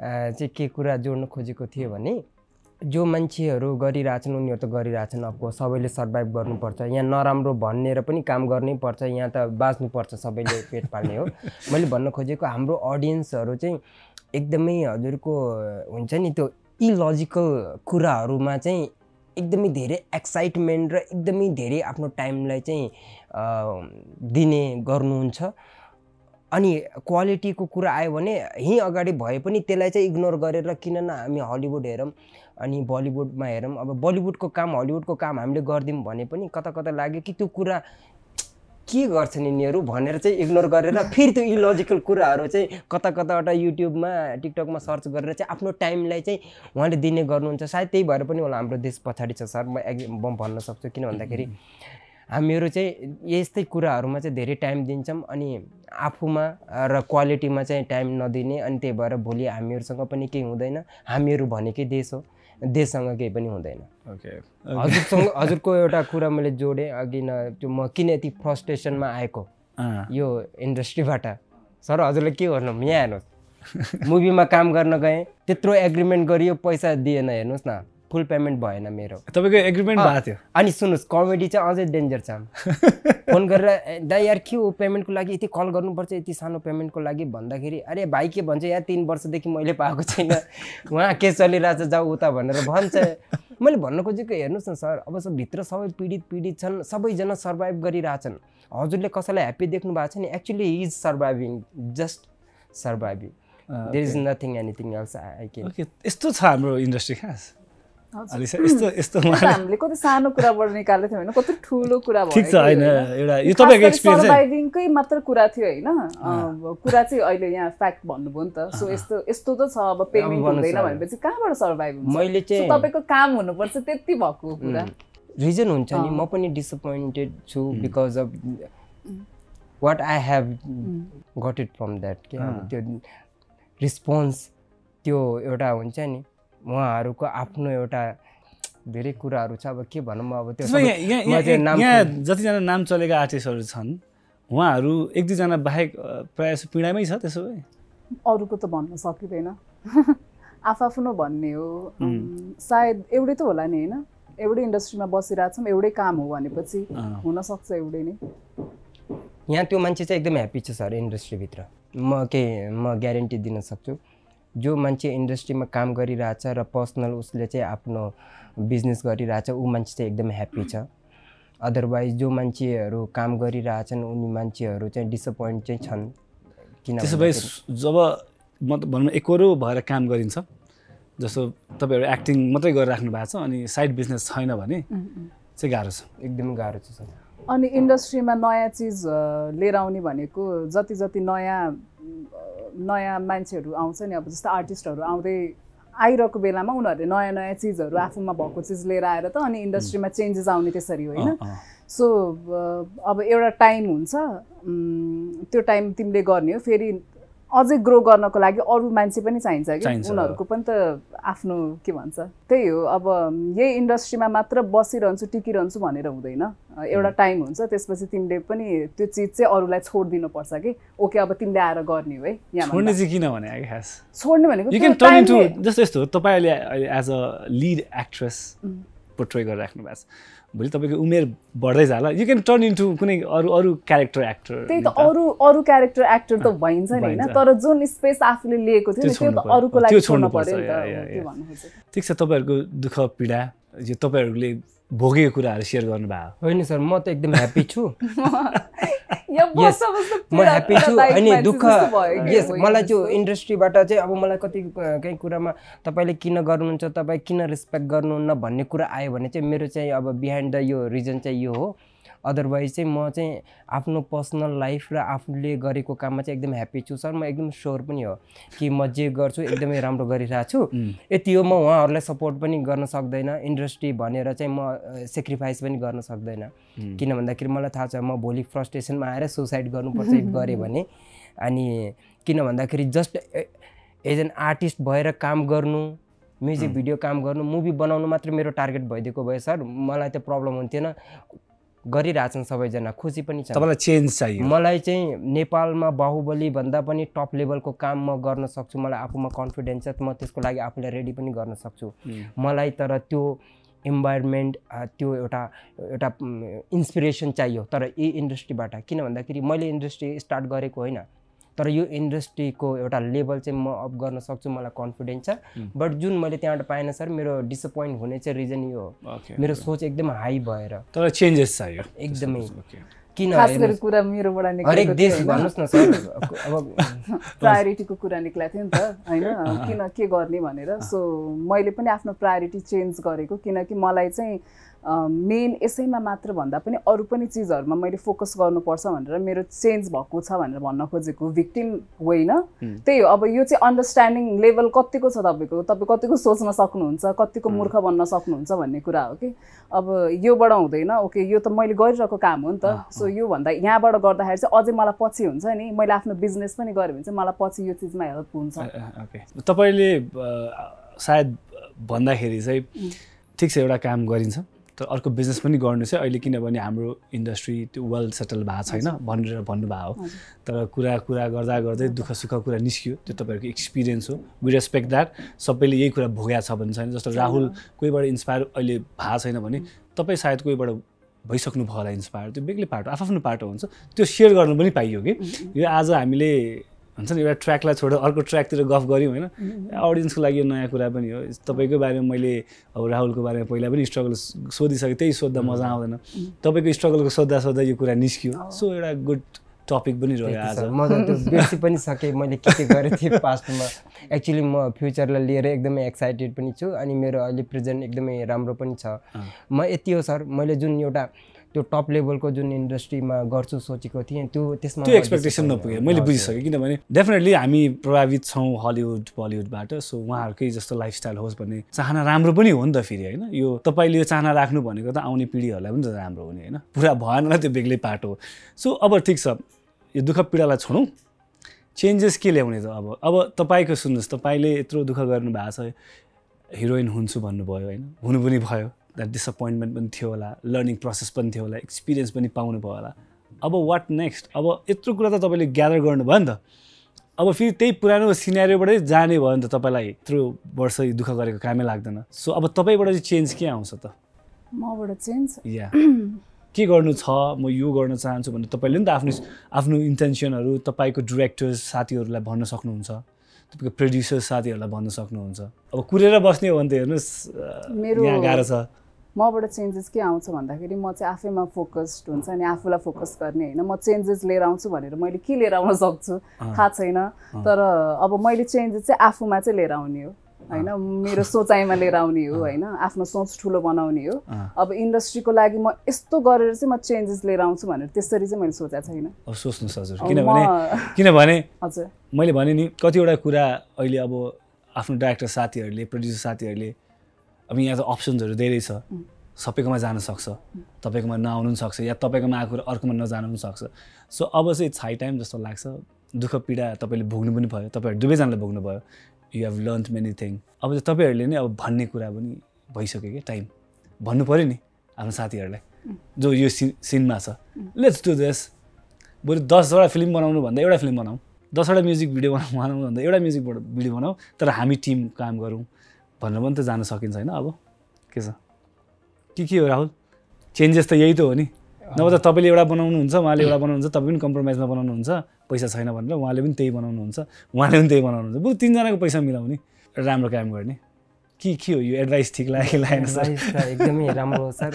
चाहिँ के कुरा जोड्न खोजेको थिएँ भने जो मान्छेहरू गरिरहेछन् उनीहरू त गरिरहेछन् अब सबैले सर्भाइभ गर्नुपर्छ। यहाँ नराम्रो भनेर पनि काम गर्नै पर्छ यहाँ त बाँच्नुपर्छ सबैले पेट पाल्ने हो। मैले भन्न खोजेको हाम्रो अडियन्सहरू चाहिँ एकदमै हजुरको हुन्छ नि त्यो इलोजिकल कुराहरूमा चाहिँ एकदमै धेरै एक्साइटमेन्ट र एकदमै धेरै आफ्नो टाइमलाई चाहिँ दिने गर्नुहुन्छ। अनि क्वालिटीको कुरा आयो भने यहीँ अगाडि भए पनि त्यसलाई चाहिँ इग्नोर गरेर किन न हामी हलिउड हेरौँ अनि बलिउडमा हेरौँ। अब बलिउडको काम हलिउडको काम हामीले गरिदिउँ भने पनि कता कता लाग्यो कि त्यो कुरा के गर्छन् यिनीहरू भनेर चाहिँ इग्नोर गरेर फेरि त्यो इलोजिकल कुराहरू चाहिँ कता कताबाट युट्युबमा टिकटकमा सर्च गरेर चाहिँ आफ्नो टाइमलाई चाहिँ उहाँले दिने गर्नुहुन्छ। सायद त्यही भएर पनि होला हाम्रो देश पछाडि छ। सर म एक म भन्न सक्छु किन भन्दाखेरि हामीहरू चाहिँ यस्तै कुराहरूमा चाहिँ धेरै टाइम दिन्छौँ अनि आफूमा र क्वालिटीमा चाहिँ टाइम नदिने अनि त्यही भएर भोलि हामीहरूसँग पनि केही हुँदैन। हामीहरू भनेकै देश हो देशसँग केही पनि हुँदैन। हजुरसँग हजुरको एउटा कुरा मैले जोडेँ अघि न त्यो म किन यति फ्रस्ट्रेसनमा आएको? यो इन्डस्ट्रीबाट। सर हजुरले के गर्नु? यहाँ हेर्नुहोस्। मुभीमा काम गर्न गएँ त्यत्रो एग्रिमेन्ट गरियो पैसा दिएन हेर्नुहोस् न। फुल पेमेन्ट भएन मेरो। तपाईँको एग्रिमेन्ट भएको थियो? अनि सुन्नुहोस् कमेडी चाहिँ अझै डेन्जर छ। फोन गरेर दा यार के हो पेमेन्टको लागि? यति कल गर्नुपर्छ यति सानो पेमेन्टको लागि भन्दाखेरि अरे भाइ के भन्छ यहाँ तिन वर्षदेखि मैले पाएको छैन। उहाँ के चलिरहेछ जाऊ उता भनेर भन्छ। मैले भन्न खोजेको हेर्नुहोस् न सर अब भित्र सबै पीडित पीडित छन् सबैजना सर्भाइभ गरिरहेछन्। हजुरले कसैलाई ह्याप्पी देख्नु भएको छ नि? Actually is surviving just surviving there is nothing anything else I के यस्तो छ हाम्रो इन्डस्ट्री खास। यस्तो यस्तो हामीले कति सानो कुराबाट निकालेको थियौँ होइन? कति ठुलो कुरा ठिक छ होइन। एउटा यो तपाईँको एक्सपिरियन्स सर्भाइभिङकै मात्र कुरा थियो होइन? कुरा चाहिँ अहिले यहाँ फ्याक्ट भन्नुभयो नि त। सो यस्तो यस्तो त छ अब पेमेन्ट हुँदैन भनेपछि कहाँबाट सर्भाइभ हुन्छ? मैले चाहिँ तपाईँको काम हुनुपर्छ त्यति भएको कुरा। रिजन हुन्छ नि म पनि डिसपोइन्टेड छु because of what I have got it from that के त्यो रिस्पोन्स त्यो एउटा हुन्छ नि उहाँहरूको आफ्नो एउटा धेरै कुराहरू छ। अब के भनौँ अब त्यो यहाँ जतिजना नाम चलेका आर्टिस्टहरू छन् उहाँहरू एक दुईजना बाहेक प्रायः जस्तो पीडामै छ त्यसो भए? अरूको त भन्न सकिँदैन। आफ्नो भन्ने हो। सायद एउटै त होला नि होइन? एउटै इन्डस्ट्रीमा बसिरहेछौँ एउटै काम हो भनेपछि हुनसक्छ एउटै नै। यहाँ त्यो मान्छे चाहिँ एकदम ह्याप्पी छ सर इन्डस्ट्रीभित्र। म केही म ग्यारेन्टी दिन सक्छु। जो मान्छे इन्डस्ट्रीमा काम गरिरहेछ र पर्सनल उसले चाहिँ आफ्नो बिजनेस गरिरहेछ ऊ मान्छे चाहिँ एकदम ह्याप्पी छ। अदरवाइज जो मान्छेहरू काम गरिरहेछन् उनी मान्छेहरू चाहिँ डिसपोइन्ट चाहिँ छन्। किन त्यसो भए जब म भनौँ एकरो भएर काम गरिन्छ। जस्तो तपाईँहरू एक्टिङ मात्रै गरिराख्नु भएको छ अनि साइड बिजनेस छैन भने चाहिँ गाह्रो छ। एकदमै गाह्रो छ अनि इन्डस्ट्रीमा नयाँ चिज लिएर आउने भनेको जति जति नयाँ नयाँ मान्छेहरू आउँछ नि अब जस्तो आर्टिस्टहरू आउँदै आइरहेको बेलामा उनीहरूले नयाँ नयाँ चिजहरू आफूमा भएको चिज लिएर आएर त अनि इन्डस्ट्रीमा चेन्जेस आउने त्यसरी होइन। सो अब एउटा टाइम हुन्छ। त्यो टाइम तिमीले गर्ने हो फेरि अझै ग्रो गर्नको लागि अरू मान्छे पनि चाहिन्छ कि? उनीहरूको पनि त आफ्नो के भन्छ? त्यही हो अब यही इन्डस्ट्रीमा मात्र बसिरहन्छु टिकिरहन्छु भनेर हुँदैन। एउटा टाइम हुन्छ त्यसपछि तिमीले पनि त्यो चिज चाहिँ अरूलाई छोडिदिनु पर्छ कि? ओके अब तिमीले आएर गर्ने हो है छोड्ने चाहिँ किन भने खास छोड्ने भनेको जस्तो यस्तो अहिले as a lead actress portray गरिराख्नु भएको छ। भोलि तपाईँको उमेर बढ्दै जाला। यु क्यान टर्न इन्टु कुनै अरू अरू क्यारेक्टर एक्टर त्यही त अरू अरू क्यारेक्टर एक्टर त भइन्छ नि होइन। तर जुन स्पेस आफूले लिएको थियो त्यो त अरूको लागि छोड्नु पर्यो ठिक छ तपाईँहरूको दुःख पीडा यो तपाईँहरूले भोगेको कुराहरू सेयर गर्नुभयो। होइन सर म त एकदम ह्याप्पी छु। म ह्याप्पी छु। अनि दुःख यस मलाई त्यो इन्डस्ट्रीबाट चाहिँ अब मलाई कति केही कुरामा तपाईँले किन गर्नुहुन्छ तपाईँ किन रेस्पेक्ट गर्नुहुन्न भन्ने कुरा आयो भने चाहिँ मेरो चाहिँ अब बिहाइन्ड द यो रिजन चाहिँ यो हो। अदरवाइज चाहिँ म चाहिँ आफ्नो पर्सनल लाइफ र आफूले गरेको काममा चाहिँ एकदम ह्याप्पी छु सर। म एकदम स्योर पनि हो कि म जे गर्छु एकदमै राम्रो गरिरहेको छु यति हो म उहाँहरूलाई सपोर्ट पनि गर्न सक्दैन। इन्डस्ट्री भनेर चाहिँ म सेक्रिफाइस पनि गर्न सक्दैन। किन भन्दाखेरि मलाई थाहा छ म भोलि फ्रस्ट्रेसनमा आएर सुसाइड गर्नुपर्छ गरेँ भने। अनि किन भन्दाखेरि जस्ट एज एन आर्टिस्ट भएर काम गर्नु म्युजिक भिडियो काम गर्नु मुभी बनाउनु मात्र मेरो टार्गेट भइदिएको भए सर। मलाई त्यो प्रब्लम हुन्थेन। गरिरहेछन् सबैजना खुसी पनि छ तपाईँलाई चेन्ज चाहियो। मलाई चाहिँ नेपालमा बाहुबली भन्दा पनि टप लेभलको काम म गर्न सक्छु। मलाई आफूमा कन्फिडेन्स छ म त्यसको लागि आफूलाई रेडी पनि गर्न सक्छु। मलाई तर त्यो इन्भाइरोमेन्ट त्यो एउटा एउटा इन्सपिरेसन चाहियो तर यी इन्डस्ट्रीबाट किन भन्दाखेरि मैले इन्डस्ट्री स्टार्ट गरेको होइन। तर यो इन्डस्ट्रीको एउटा लेभल चाहिँ म अप गर्न सक्छु मलाई कन्फिडेन्स छ। बट जुन मैले त्यहाँबाट पाएन सर मेरो डिसपोइन्ट हुने चाहिँ रिजन यो हो। मेरो सोच एकदम हाई भएर। तर चेन्जेस चाहियो एकदमै। किन कुरा मेरोबाट हरेक देश भन्नुहोस् न सर। अब प्रायोरिटीको कुरा निक्लेको थियो नि त होइन? किन के गर्ने भनेर? सो मैले पनि आफ्नो प्रायोरिटी चेन्ज गरेको किनकि मलाई चाहिँ मेन यसैमा मात्र भन्दा पनि अरू पनि चिजहरूमा मैले फोकस गर्नुपर्छ भनेर मेरो चेन्ज भएको छ भनेर भन्न खोजेको भिक्टिम होइन। त्यही हो। अब यो चाहिँ अन्डरस्ट्यान्डिङ लेभल कतिको छ तपाईँको? तपाईँ कतिको सोच्न सक्नुहुन्छ? कतिको मूर्ख बन्न सक्नुहुन्छ भन्ने कुरा हो कि? अब योबाट हुँदैन। ओके यो त मैले गरिरहेको काम हो नि त। सो योभन्दा यहाँबाट गर्दाखेरि चाहिँ अझै मलाई पछि हुन्छ नि। मैले आफ्नो बिजनेस पनि गरेँ भने चाहिँ मलाई पछि यो चिजमा हेल्प हुन्छ। तपाईँले सायद भन्दाखेरि चाहिँ ठिक छ एउटा काम गरिन्छ। तर अर्को बिजनेस पनि गर्नु चाहिँ अहिले किनभने हाम्रो इन्डस्ट्री त्यो वेल सेटल भएको छैन भनेर भन्नुभएको हो। तर कुरा कुरा गर्दा गर्दै दुःख सुख कुरा निस्क्यो त्यो तपाईँहरूको एक्सपिरियन्स हो। वी रेस्पेक्ट द्याट सबैले यही कुरा भोगेको छ भने छैन। जस्तो राहुल कोहीबाट इन्सपायर अहिले भएको छैन भने तपाईँ सायद कोहीबाट भइसक्नु भयो होला इन्सपायर त्यो बेग्लै पार्ट आफ्नो पार्ट हुन्छ। त्यो सेयर गर्नु पनि पाइयो कि? यो आज हामीले हुन्छ नि एउटा ट्र्याकलाई छोडेर अर्को ट्र्याकतिर गफ गऱ्यौँ होइन? अडियन्सको लागि यो नयाँ कुरा पनि हो। तपाईँको बारेमा मैले अब राहुलको बारेमा पहिला पनि स्ट्रगल सोधिसकेँ त्यही सोद्धा मजा आउँदैन। तपाईँको स्ट्रगलको सोद्धा सोद्धा यो कुरा निस्क्यो। सो एउटा गुड टपिक पनि रह्यो आज। म त त्यो बिर्सि पनि सकेँ मैले के के गरेको थिएँ पास्टमा। एक्चुली म फ्युचरलाई लिएर एकदमै एक्साइटेड पनि छु अनि मेरो अहिले प्रेजेन्ट एकदमै राम्रो पनि छ। म यति हो सर। मैले जुन एउटा त्यो टप लेभलको जुन इन्डस्ट्रीमा गर्छु सोचेको थिएँ त्यो त्यसमा त्यो एक्सपेक्टेसन नपुगेँ। मैले बुझिसकेँ किनभने डेफिनेटली हामी प्रभावित छौँ हलिउड बलिउडबाट सो उहाँहरूकै जस्तो लाइफस्टाइल होस् भन्ने चाहना राम्रो पनि हो नि त फेरि होइन? यो तपाईँले यो चाहना राख्नु भनेको त आउने पिँढीहरूलाई पनि त राम्रो हुने होइन? पुरा भएन त्यो बेग्लै पाटो। सो अब ठिक छ यो दुःख पीडालाई छोडौँ। चेन्जेस के ल्याउने त अब? अब तपाईँको सुन्नुहोस् तपाईँले यत्रो दुःख गर्नुभएको छ हिरोइन हुन्छु भन्नुभयो होइन? हुनु पनि भयो। द्याट डिसपोइन्टमेन्ट पनि थियो होला लर्निङ प्रोसेस पनि थियो होला एक्सपिरियन्स पनि पाउनु भयो होला। अब वाट नेक्स्ट अब यत्रो कुरा त तपाईँले ग्यादर गर्नुभयो नि त। अब फेरि त्यही पुरानो सिनेरियोबाटै जाने भयो नि त तपाईँलाई यत्रो वर्ष दुःख गरेको कामै लाग्दैन। सो अब तपाईँबाट चाहिँ चेन्ज के आउँछ त? मबाट चेन्ज या के गर्नु छ? म यो गर्न चाहन्छु भने तपाईँले नि त आफ्नो आफ्नो इन्टेन्सनहरू तपाईँको डिरेक्टर्स साथीहरूलाई भन्न सक्नुहुन्छ। तपाईँको प्रड्युसर साथीहरूलाई भन्न सक्नुहुन्छ। अब कुरेर बस्ने हो भने त हेर्नुहोस् यहाँ गाह्रो छ। मबाट चेन्जेस के आउँछ भन्दाखेरि म चाहिँ आफैमा फोकस्ड हुन्छ अनि आफूलाई फोकस गर्ने होइन। म चेन्जेस लिएर आउँछु भनेर मैले के लिएर आउन सक्छु? थाहा छैन। तर अब मैले चेन्जेस चाहिँ आफूमा चाहिँ लिएर आउने हो। होइन? मेरो सोचाइमा लिएर आउने हो होइन? आफ्नो सोच ठुलो बनाउने हो। अब इन्डस्ट्रीको लागि म यस्तो गरेर चाहिँ म चेन्जेस लिएर आउँछु भनेर त्यसरी चाहिँ मैले सोचेको छैन। सोच्नुहोस् हजुर। किनभने किनभने हजुर। मैले भने नि कतिवटा कुरा अहिले अब आफ्नो डाइरेक्टर साथीहरूले प्रड्युसर साथीहरूले अब यहाँ त अप्सन्सहरू धेरै छ। सबैकोमा जान सक्छ। तपाईँकोमा नआउनु पनि सक्छ या तपाईँकोमा आएको अर्कोमा नजानु पनि सक्छ। सो अब चाहिँ इट्स हाई टाइम जस्तो लाग्छ। दुःख पीडा तपाईँले भोग्नु पनि भयो। तपाईँहरू दुवैजनाले भोग्नु भयो। You have learn many thing अब तपाईँहरूले नै अब भन्ने कुरा पनि भइसक्यो कि टाइम भन्नु पऱ्यो नि आफ्नो साथीहरूलाई। जो यो सिन सिनमा छ। लेट्स डु दिस बरु दसवटा फिल्म बनाउनु भन्दा एउटा फिल्म बनाऊ। दसवटा म्युजिक भिडियो बनाउनु भन्दा एउटा म्युजिक भिडियो बनाऊ। तर हामी टिम काम गरौँ। भनेर पनि त जान सकिन्छ होइन अब। के छ? के के हो राहुल? चेन्जेस त यही त हो नि। नभए त तपाईँले एउटा बनाउनुहुन्छ उहाँले एउटा बनाउनुहुन्छ तपाईँ पनि कम्प्रोमाइजमा बनाउनुहुन्छ पैसा छैन भनेर उहाँले पनि त्यही बनाउनुहुन्छ उहाँले पनि त्यही बनाउनुहुन्छ। बरु तिनजनाको पैसा मिलाउने राम्रो काम गर्ने। के के हो यो एडभाइस ठिक लाग्यो कि लागेन सर? एकदमै राम्रो हो सर।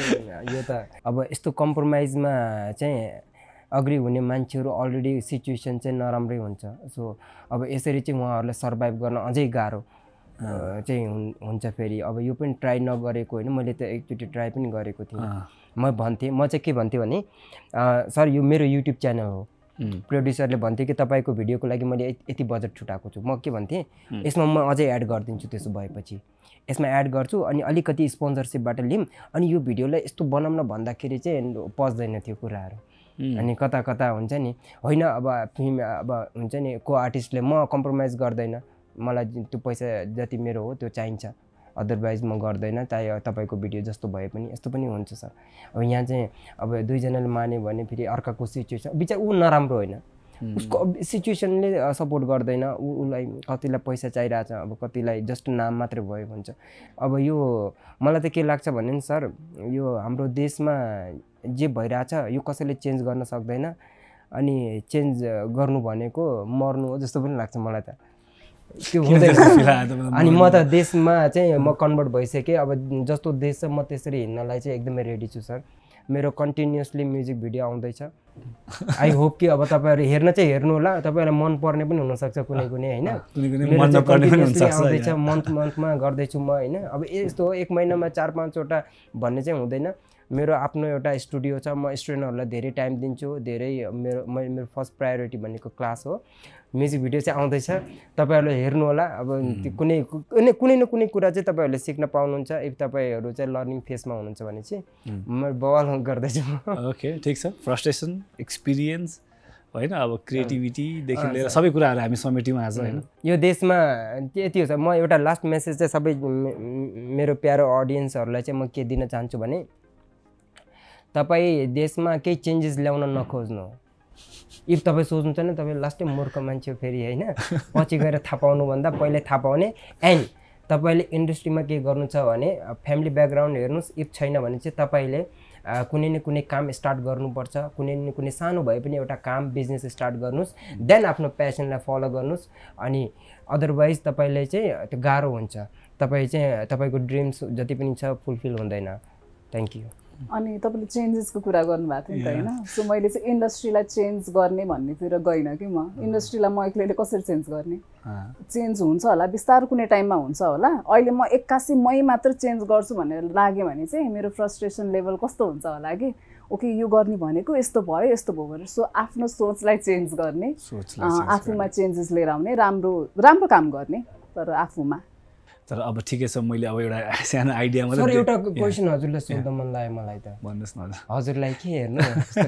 यो त अब यस्तो कम्प्रोमाइजमा चाहिँ अग्री हुने मान्छेहरू अलरेडी सिचुएसन चाहिँ नराम्रै हुन्छ। सो अब यसरी चाहिँ उहाँहरूलाई सर्भाइभ गर्न अझै गाह्रो। चाहिँ हुन्छ फेरि। अब यो पनि ट्राई नगरेको होइन मैले त एकचोटि ट्राई पनि गरेको थिएँ। म भन्थेँ म चाहिँ के भन्थेँ भने सर यो मेरो युट्युब च्यानल हो। प्रड्युसरले भन्थ्यो कि तपाईँको भिडियोको लागि मैले यति बजेट छुट्याएको छु। म के भन्थेँ यसमा म अझै एड गरिदिन्छु त्यसो भएपछि। यसमा एड गर्छु अनि अलिकति स्पोन्सरसिपबाट लिऊँ अनि यो भिडियोलाई यस्तो बनाउन भन्दाखेरि चाहिँ पच्दैन थियो कुराहरू। अनि कता कता हुन्छ नि होइन अब फिल्म अब हुन्छ नि को आर्टिस्टले म कम्प्रोमाइज गर्दैन। मलाई त्यो पैसा जति मेरो हो त्यो चाहिन्छ। अदरवाइज म गर्दैन चाहे तपाईँको भिडियो जस्तो भए पनि यस्तो पनि हुन्छ सर। अब यहाँ चाहिँ अब दुईजनाले मान्यो भने फेरि अर्काको सिचुएसन बिचरा ऊ नराम्रो होइन। उसको सिचुएसनले सपोर्ट गर्दैन। ऊ उसलाई कतिलाई पैसा चाहिरहेछ अब कतिलाई जस्ट नाम मात्रै भयो भन्छ। अब यो मलाई त के लाग्छ भने नि सर यो हाम्रो देशमा जे भइरहेछ यो कसैले चेन्ज गर्न सक्दैन। अनि चेन्ज गर्नु भनेको मर्नु हो जस्तो पनि लाग्छ मलाई त। त्यो हुँदैन। अनि म त देशमा चाहिँ म कन्भर्ट भइसकेँ। अब जस्तो देश छ म त्यसरी हिँड्नलाई चाहिँ एकदमै रेडी छु सर। मेरो कन्टिन्युसली म्युजिक भिडियो आउँदैछ। आई होप कि अब तपाईँहरू हेर्न चाहिँ हेर्नु होला तपाईँहरूलाई मन पर्ने पनि हुनसक्छ कुनै कुनै होइन? आउँदैछ मन्थ मन्थमा गर्दैछु म होइन? अब यस्तो हो एक महिनामा चार पाँचवटा भन्ने चाहिँ हुँदैन। मेरो आफ्नो एउटा स्टुडियो छ म स्टुडेन्टहरूलाई धेरै टाइम दिन्छु। धेरै मेरो मेरो फर्स्ट प्रायोरिटी भनेको क्लास हो। म्युजिक भिडियो चाहिँ आउँदैछ। तपाईँहरूले हेर्नु होला अब कुनै कुनै कुनै न कुनै कुरा चाहिँ तपाईँहरूले सिक्न पाउनुहुन्छ। इफ तपाईँहरू चाहिँ लर्निङ फेसमा हुनुहुन्छ भने चाहिँ म बवाल गर्दैछु। ओके ठिक छ। फ्रस्ट्रेसन एक्सपिरियन्स होइन? अब क्रिएटिभिटीदेखि लिएर सबै कुराहरू हामी समेट्यौँ आज होइन? यो देशमा यति हो म एउटा लास्ट मेसेज चाहिँ सबै मेरो प्यारो अडियन्सहरूलाई चाहिँ म के दिन चाहन्छु भने तपाईँ देशमा केही चेन्जेस ल्याउन नखोज्नु। इफ तपाईँ सोच्नुहुन्छ भने तपाईँ लास्टै मूर्ख मान्छे फेरि होइन? पछि गएर थाहा पाउनुभन्दा पहिल्यै थाहा पाउने। एन्ड तपाईँले इन्डस्ट्रीमा के गर्नु छ भने फ्यामिली ब्याकग्राउन्ड हेर्नुहोस् इफ छैन भने चाहिँ तपाईँले कुनै न कुनै काम स्टार्ट गर्नुपर्छ। कुनै न कुनै सानो भए पनि एउटा काम बिजनेस स्टार्ट गर्नुहोस्। देन आफ्नो प्यासनलाई फलो गर्नुहोस्। अनि अदरवाइज तपाईँले चाहिँ त्यो गाह्रो हुन्छ। तपाईँ चाहिँ तपाईँको ड्रिम्स जति पनि छ फुलफिल हुँदैन। थ्याङ्क यू अनि तपाईँले चेन्जेसको कुरा गर्नुभएको थियो नि त होइन? सो मैले चाहिँ इन्डस्ट्रीलाई चेन्ज गर्ने भन्नेतिर गइनँ कि म। इन्डस्ट्रीलाई म एक्लैले कसरी चेन्ज गर्ने? चेन्ज हुन्छ होला बिस्तारो कुनै टाइममा हुन्छ होला। अहिले म एक्कासी मै मात्र चेन्ज गर्छु भनेर लाग्यो भने चाहिँ मेरो फ्रस्ट्रेसन लेभल कस्तो हुन्छ होला कि? ओके यो गर्ने भनेको यस्तो भयो यस्तो भयो भनेर सो आफ्नो सोचलाई चेन्ज गर्ने आफूमा चेन्जेस लिएर आउने राम्रो राम्रो काम गर्ने तर आफूमा। तर अब ठिकै छ मैले अब एउटा सानो आइडिया मात्रै एउटा क्वेसन हजुरलाई सोध्न मन लाग्यो मलाई त। भन्नुहोस् न हजुरलाई के हेर्नु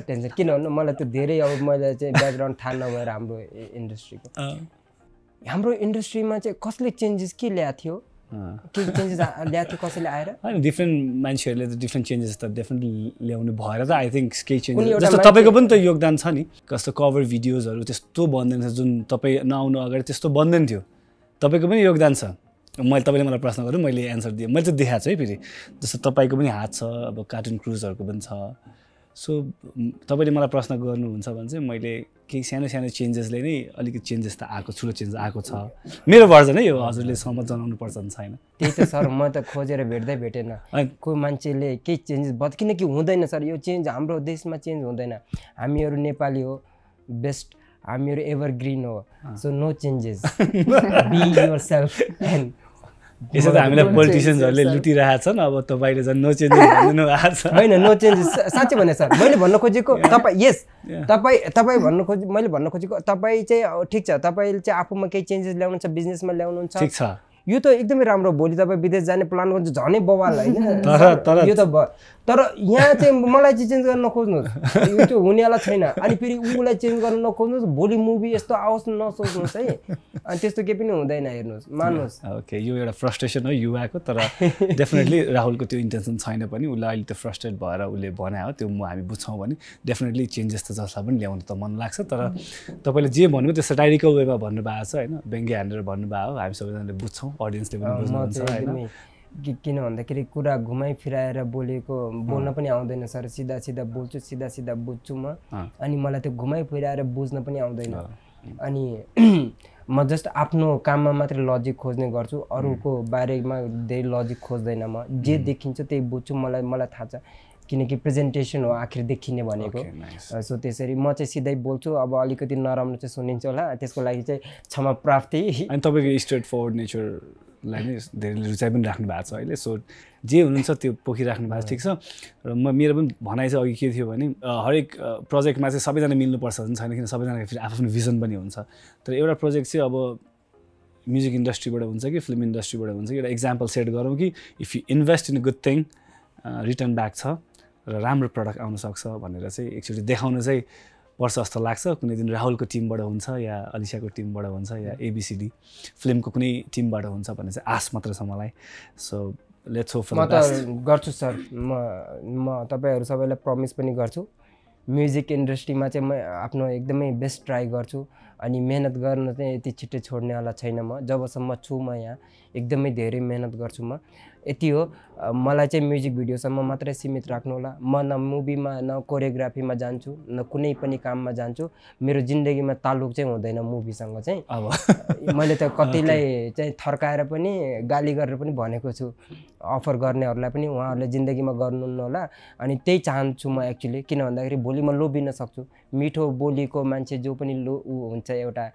टेन्सन किन भन्नु मलाई त धेरै अब मैले चाहिँ ब्याकग्राउन्ड थाहा नभएर हाम्रो इन्डस्ट्रीको हाम्रो इन्डस्ट्रीमा चाहिँ कसले चेन्जेस के ल्याएको थियो? के चेन्जेस ल्याएको थियो कसैले आएर? होइन डिफ्रेन्ट मान्छेहरूले त डिफ्रेन्ट चेन्जेस त डेफिनेटली ल्याउनु भएर त आई थिङ्क केही चेन्जेस जस्तो तपाईँको पनि त योगदान छ नि। कस्तो कभर भिडियोजहरू त्यस्तो बन्दैन जुन तपाईँ नआउनु अगाडि त्यस्तो बन्दैन थियो। तपाईँको पनि योगदान छ। मैले तपाईँले मलाई प्रश्न गर्नु मैले एन्सर दिएँ। मैले चाहिँ देखाएको छु है फेरि। जस्तो तपाईँको पनि हात छ अब कार्टुन क्रुजहरूको पनि छ। सो तपाईँले मलाई प्रश्न गर्नुहुन्छ भने चाहिँ मैले केही सानो सानो चेन्जेसले नै अलिकति चेन्जेस त आएको ठुलो चेन्ज आएको छ। मेरो भर्जन है यो हजुरले सहमत जनाउनु पर्छ भने छैन। त्यही त सर म त खोजेर भेट्दै भेटेन। कोही मान्छेले केही चेन्जेस बद किनकि हुँदैन सर यो चेन्ज हाम्रो देशमा चेन्ज हुँदैन। हामीहरू नेपाली हो बेस्ट हामीहरू एभर ग्रिन हो so no changes. Be yourself and यसो त हामीलाई पोलिटिसियन्सहरूले लुटिरहेको छन् अब तपाईँले झन् नो चेन्जेस भनिदिनु भएको छ। होइन नो चेन्जेस साँच्चै भने सर मैले भन्न खोजेको तपाईँ यस तपाईँ तपाईँ भन्नु खोज मैले भन्न खोजेको तपाईँ चाहिँ ठिक छ तपाईँले चाहिँ आफूमा केही चेन्जेस ल्याउनु छ बिजनेसमा ल्याउनुहुन्छ। ठिक छ। यो त एकदमै राम्रो भोलि तपाईँ विदेश जाने प्लान गर्नु झनै बवाल होइन। यो त भयो तर यहाँ चाहिँ मलाई चाहिँ चेन्ज गर्न नखोज्नुहोस्। यो चाहिँ हुनेवाला छैन। अनि फेरि उसलाई चेन्ज गर्न नखोज्नुहोस्। भोलि मुभी यस्तो आओस् नसोच्नुहोस् है। अनि त्यस्तो केही पनि हुँदैन हेर्नुहोस्। मान्नुहोस्। ओके यो एउटा फ्रस्ट्रेसन हो युवाको तर डेफिनेटली राहुलको त्यो इन्टेन्सन छैन पनि। उसलाई अहिले त्यो फ्रस्ट्रेट भएर उसले बनायो त्यो म हामी बुझ्छौँ भने डेफिनेटली चेन्जेस त जसलाई पनि ल्याउनु त मन लाग्छ। तर तपाईँले जे भन्नुभयो त्यो सटाइरिकल वेमा भन्नुभएको छ होइन? व्यङ्ग्य हानेर भन्नुभयो। हामी सबैजनाले बुझ्छौँ। अडियन्सले पनि बुझ्नुहुन्छ होइन? किन भन्दाखेरि कुरा घुमाइ फिराएर बोलेको बोल्न पनि आउँदैन सर। सिधा सिधा बोल्छु सिधा सिधा बुझ्छु म। अनि मलाई त्यो घुमाइ फिराएर बुझ्न पनि आउँदैन। अनि म जस्ट आफ्नो काममा मात्रै लजिक खोज्ने गर्छु। अरूको बारेमा धेरै लजिक खोज्दैन म। जे देखिन्छ त्यही बुझ्छु। मलाई मलाई थाहा छ। किनकि प्रेजेन्टेसन हो आखिर देखिने भनेको। सो त्यसरी म चाहिँ सिधै बोल्छु अब अलिकति नराम्रो चाहिँ सुनिन्छ होला। त्यसको लागि चाहिँ क्षमा प्राप्ति अनि तपाईँको स्ट्रेट फरवर्ड नेचर लाई नै धेरैले रुचाइ पनि राख्नु भएको छ अहिले। सो जे हुनुहुन्छ त्यो पोखिराख्नु भएको छ ठिक छ? र म मेरो पनि भनाइ चाहिँ अघि के थियो भने हरेक प्रोजेक्टमा चाहिँ सबैजना मिल्नुपर्छ भने छैन किन सबैजनाको फेरि आफ्नो भिजन पनि हुन्छ। तर एउटा प्रोजेक्ट चाहिँ अब म्युजिक इन्डस्ट्रीबाट हुन्छ कि फिल्म इन्डस्ट्रीबाट हुन्छ कि एउटा इक्जाम्पल सेट गरौँ कि if you invest in a good thing return back छ। र राम्रो प्रडक्ट आउनसक्छ भनेर चाहिँ एकचोटि देखाउन चाहिँ पर्छ जस्तो लाग्छ। कुनै दिन राहुलको टिमबाट हुन्छ या अलिसाको टिमबाट हुन्छ या एबिसिडी फिल्मको कुनै टिमबाट हुन्छ भन्ने चाहिँ आश मात्र छ मलाई। सो लेट्स होप म त गर्छु सर। म म तपाईँहरू सबैलाई प्रमिस पनि गर्छु। म्युजिक इन्डस्ट्रीमा चाहिँ म आफ्नो एकदमै बेस्ट ट्राई गर्छु अनि मेहनत गर्न चाहिँ यति छिट्टै छोड्नेवाला छैन म। जबसम्म छु म यहाँ एकदमै धेरै मेहनत गर्छु म। यति हो। मलाई चाहिँ म्युजिक भिडियोसम्म मात्रै सीमित राख्नु होला म न मुभीमा न कोरियोग्राफीमा जान्छु न कुनै पनि काममा जान्छु। मेरो जिन्दगीमा तालुक चाहिँ हुँदैन मुभीसँग चाहिँ। अब। मैले त कतिलाई चाहिँ थर्काएर पनि गाली गरेर पनि भनेको छु। अफर गर्नेहरूलाई पनि उहाँहरूले जिन्दगीमा गर्नु होला अनि त्यही चाहन्छु म एक्चुली। किन भन्दाखेरि भोलि म लोभिन सक्छु। मिठो बोलीको मान्छे जो पनि लो ऊ हुन्छ एउटा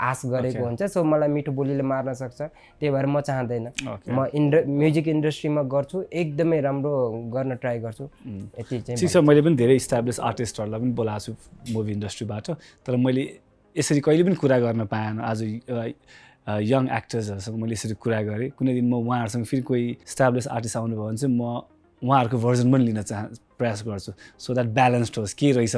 आश गरेको हुन्छ सो मलाई मिठो बोलीले मार्न सक्छ। त्यही भएर म चाहँदैन। म इन्ड म्युजिक इन्डस्ट्रीमा गर्छु एकदमै राम्रो गर्न ट्राई गर्छु। यति चाहिँ ठिक छ मैले पनि धेरै इस्टाब्लिस आर्टिस्टहरूलाई पनि बोलाएको छु मुभी इन्डस्ट्रीबाट तर मैले यसरी कहिले पनि कुरा गर्न पाएन। आज यङ एक्टर्सहरूसँग मैले यसरी कुरा गरेँ। कुनै दिन म उहाँहरूसँग फेरि कोही इस्टाब्लिस आर्टिस्ट आउनुभयो भने चाहिँ म उहाँहरूको भर्जन पनि लिन चाह प्रयास गर्छु। सो द्याट ब्यालेन्स्ड होस्। के रहेछ?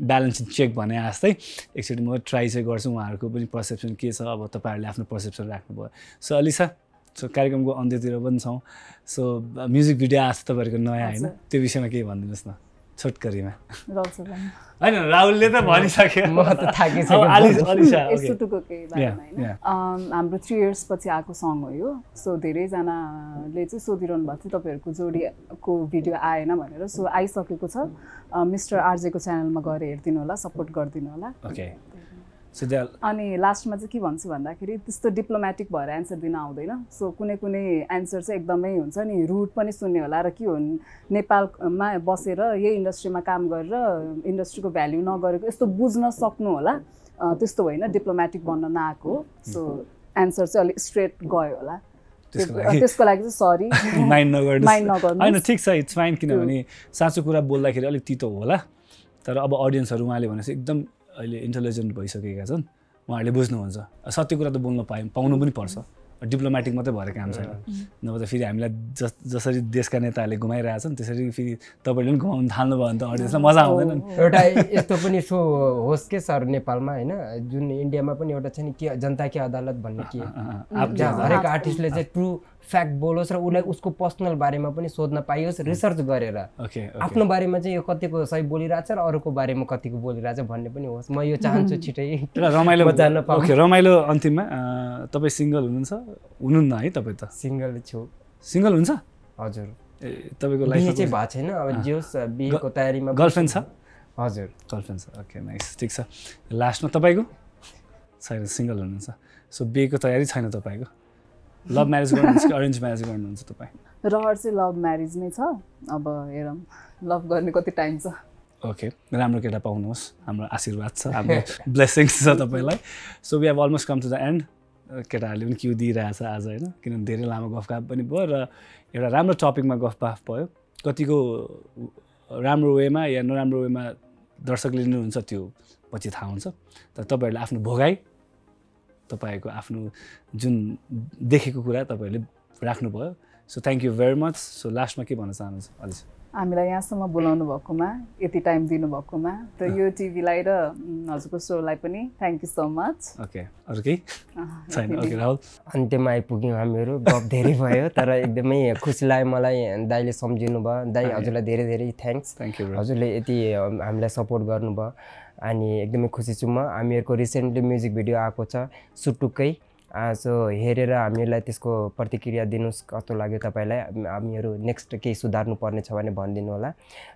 ब्यालेन्स चेक भने जस्तै एकचोटि म ट्राई चाहिँ गर्छु उहाँहरूको पनि पर्सेप्सन के छ? अब तपाईँहरूले आफ्नो पर्सेप्सन राख्नुभयो। सो अलिसा सो कार्यक्रमको अन्त्यतिर पनि छौँ। सो म्युजिक भिडियो आएको छ तपाईँहरूको नयाँ होइन? त्यो विषयमा केही भनिदिनुहोस् न। छोटकरीमा होइन राहुलले त भनिसक्यो। म त थाकिसकेँ हाम्रो थ्री इयर्स पछि आएको सङ हो यो। सो धेरैजनाले चाहिँ सोधिरहनु भएको थियो तपाईँहरूको जोडीको भिडियो आएन भनेर। सो आइसकेको छ। मिस्टर आरजेको च्यानलमा गएर हेरिदिनु होला सपोर्ट गरिदिनु होला। ओके अनि लास्टमा चाहिँ के भन्छु भन्दाखेरि त्यस्तो डिप्लोमेटिक भएर एन्सर दिन आउँदैन। सो कुनै कुनै एन्सर चाहिँ एकदमै हुन्छ नि रुट पनि सुन्ने होला र के हो नेपालमा बसेर यही इन्डस्ट्रीमा काम गरेर इन्डस्ट्रीको भ्याल्यु नगरेको यस्तो बुझ्न सक्नु होला। त्यस्तो होइन डिप्लोमेटिक बन्न नआएको सो एन्सर चाहिँ अलिक स्ट्रेट गयो होला। त्यसको लागि चाहिँ सरी माइन्ड नगर्नु माइन्ड नगर्नु होइन ठिक छ इट्स फाइन किनभने साँचो कुरा बोल्दाखेरि अलिक तितो होला। तर अब अडियन्सहरू उहाँले भनेपछि एकदम अहिले इन्टेलिजेन्ट भइसकेका छन् उहाँहरूले बुझ्नुहुन्छ। सत्य कुरा त बोल्न पाए पाउनु पनि पर्छ। डिप्लोमेटिक मात्रै भएर काम छैन। नभए त फेरि हामीलाई जस जसरी देशका नेताहरूले घुमाइरहेछन् त्यसरी फेरि तपाईँले पनि घुमाउनु थाल्नुभयो भने त अडियन्सलाई मजा आउँदैन एउटा यस्तो पनि सो होस् के सर नेपालमा होइन? जुन इन्डियामा पनि एउटा छ नि के जनता के अदालत भन्ने के? हरेक आर्टिस्टले चाहिँ ट्रु फ्याक्ट बोलोस् र उसलाई उसको पर्सनल बारेमा पनि सोध्न पाइयोस् रिसर्च गरेर। आफ्नो बारेमा चाहिँ यो कतिको सही बोलिरहेछ र अरूको बारेमा कतिको बोलिरहेछ भन्ने पनि होस्। म यो चाहन्छु छिटै रमाइलो जान्न ओके रमाइलो अन्तिममा तपाईँ सिङ्गल हुनुहुन्छ? हुनुहुन्न है तपाईँ त? सिङ्गल छु। सिङ्गल हुन्छ? हजुर। ए तपाईँको लाइफ चाहिँ भएको छैन। अब जे होस् बिहेको तयारीमा गर्लफ्रेन्ड छ? हजुर। गर्लफ्रेन्ड छ। ओके नाइस ठिक छ। लास्टमा तपाईँको? छैन सिङ्गल हुनुहुन्छ। सो बिहेको तयारी छैन तपाईँको? लभ म्यारेज गर्नुहुन्छ कि अरेन्ज म्यारेज गर्नुहुन्छ तपाईँ? रहर चाहिँ लभ म्यारेज नै छ। अब हेरौँ। लभ गर्ने कति टाइम छ? ओके राम्रो केटा पाउनुहोस्। हाम्रो आशीर्वाद छ हाम्रो ब्लेसिङ्स छ तपाईँलाई। So we have almost come to the end केटाहरूले पनि क्यु दिइरहेछ आज होइन? किनभने धेरै लामो गफगाफ पनि भयो र एउटा राम्रो टपिकमा गफगाफ भयो। कतिको राम्रो वेमा या नराम्रो वेमा दर्शकले लिनुहुन्छ त्यो पछि थाहा हुन्छ। तर तपाईँहरूले आफ्नो भोगाई तपाईँहरूको आफ्नो जुन देखेको कुरा तपाईँहरूले राख्नुभयो। So thank you very much so लास्टमा के भन्न चाहनुहुन्छ अलिस? हामीलाई यहाँसम्म बोलाउनु भएकोमा यति टाइम दिनुभएकोमा र यो टिभीलाई र हजुरको सोलाई पनि thank you so much okay अरू केही? छैन। ओके राहुल? अन्त्यमा आइपुग्यौँ हामीहरू। गफ धेरै भयो तर एकदमै खुसी लाग्यो मलाई दाईले सम्झिनु भयो दाई हजुरलाई धेरै धेरै थ्याङ्क्स थ्याङ्क यू हजुरले यति हामीलाई सपोर्ट गर्नुभयो। अनि एकदमै खुसी छु म। हामीहरूको रिसेन्टली म्युजिक भिडियो आएको छ सुटुक्कै सो हेरेर हामीलाई त्यसको प्रतिक्रिया दिनुहोस् कस्तो लाग्यो तपाईँलाई। हामीहरू नेक्स्ट केही सुधार्नु पर्ने छ भने भनिदिनु होला।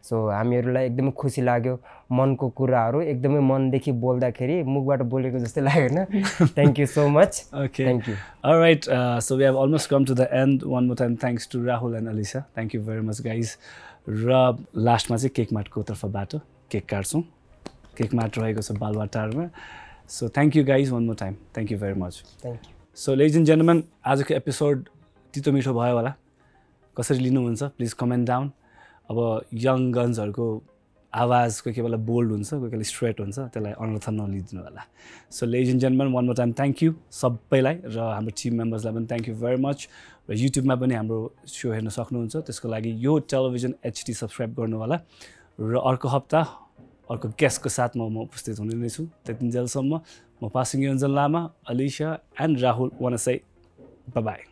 सो हामीहरूलाई एकदमै खुसी लाग्यो मनको कुराहरू। एकदमै मनदेखि बोल्दाखेरि मुखबाट बोलेको जस्तै लाग्यो होइन thank you so much okay thank you right so we have almost come to the end one more time thanks to Rahul and Alisa thank you very much guys र लास्टमा चाहिँ केक मार्टको तर्फबाट केक काट्छौँ। Cakemart रहेको छ बालवाटारमा। So thank you guys one more time thank you very much thank you so ladies and gentlemen आजको episode तितो मिठो भयो होला। कसरी लिनुहुन्छ? प्लिज कमेन्ट डाउन अब यङ गन्सहरूको आवाज कोही कोही बेला बोल्ड हुन्छ कोही कोही स्ट्रेट हुन्छ त्यसलाई अनर्थ नलिदिनु होला। So ladies and gentlemen one more time thank you सबैलाई र हाम्रो टिम मेम्बर्सलाई पनि थ्याङ्क यू भेरी मच र युट्युबमा पनि हाम्रो सो हेर्न सक्नुहुन्छ त्यसको लागि यो टेलिभिजन एचडी सब्सक्राइब गर्नु होला। र अर्को हप्ता अर्को गेस्टको साथमा म उपस्थित हुने नै छु त्यतिन्जेलसम्म म पासिङ योन्जन लामा अलिसा एन्ड राहुल वान साई बाई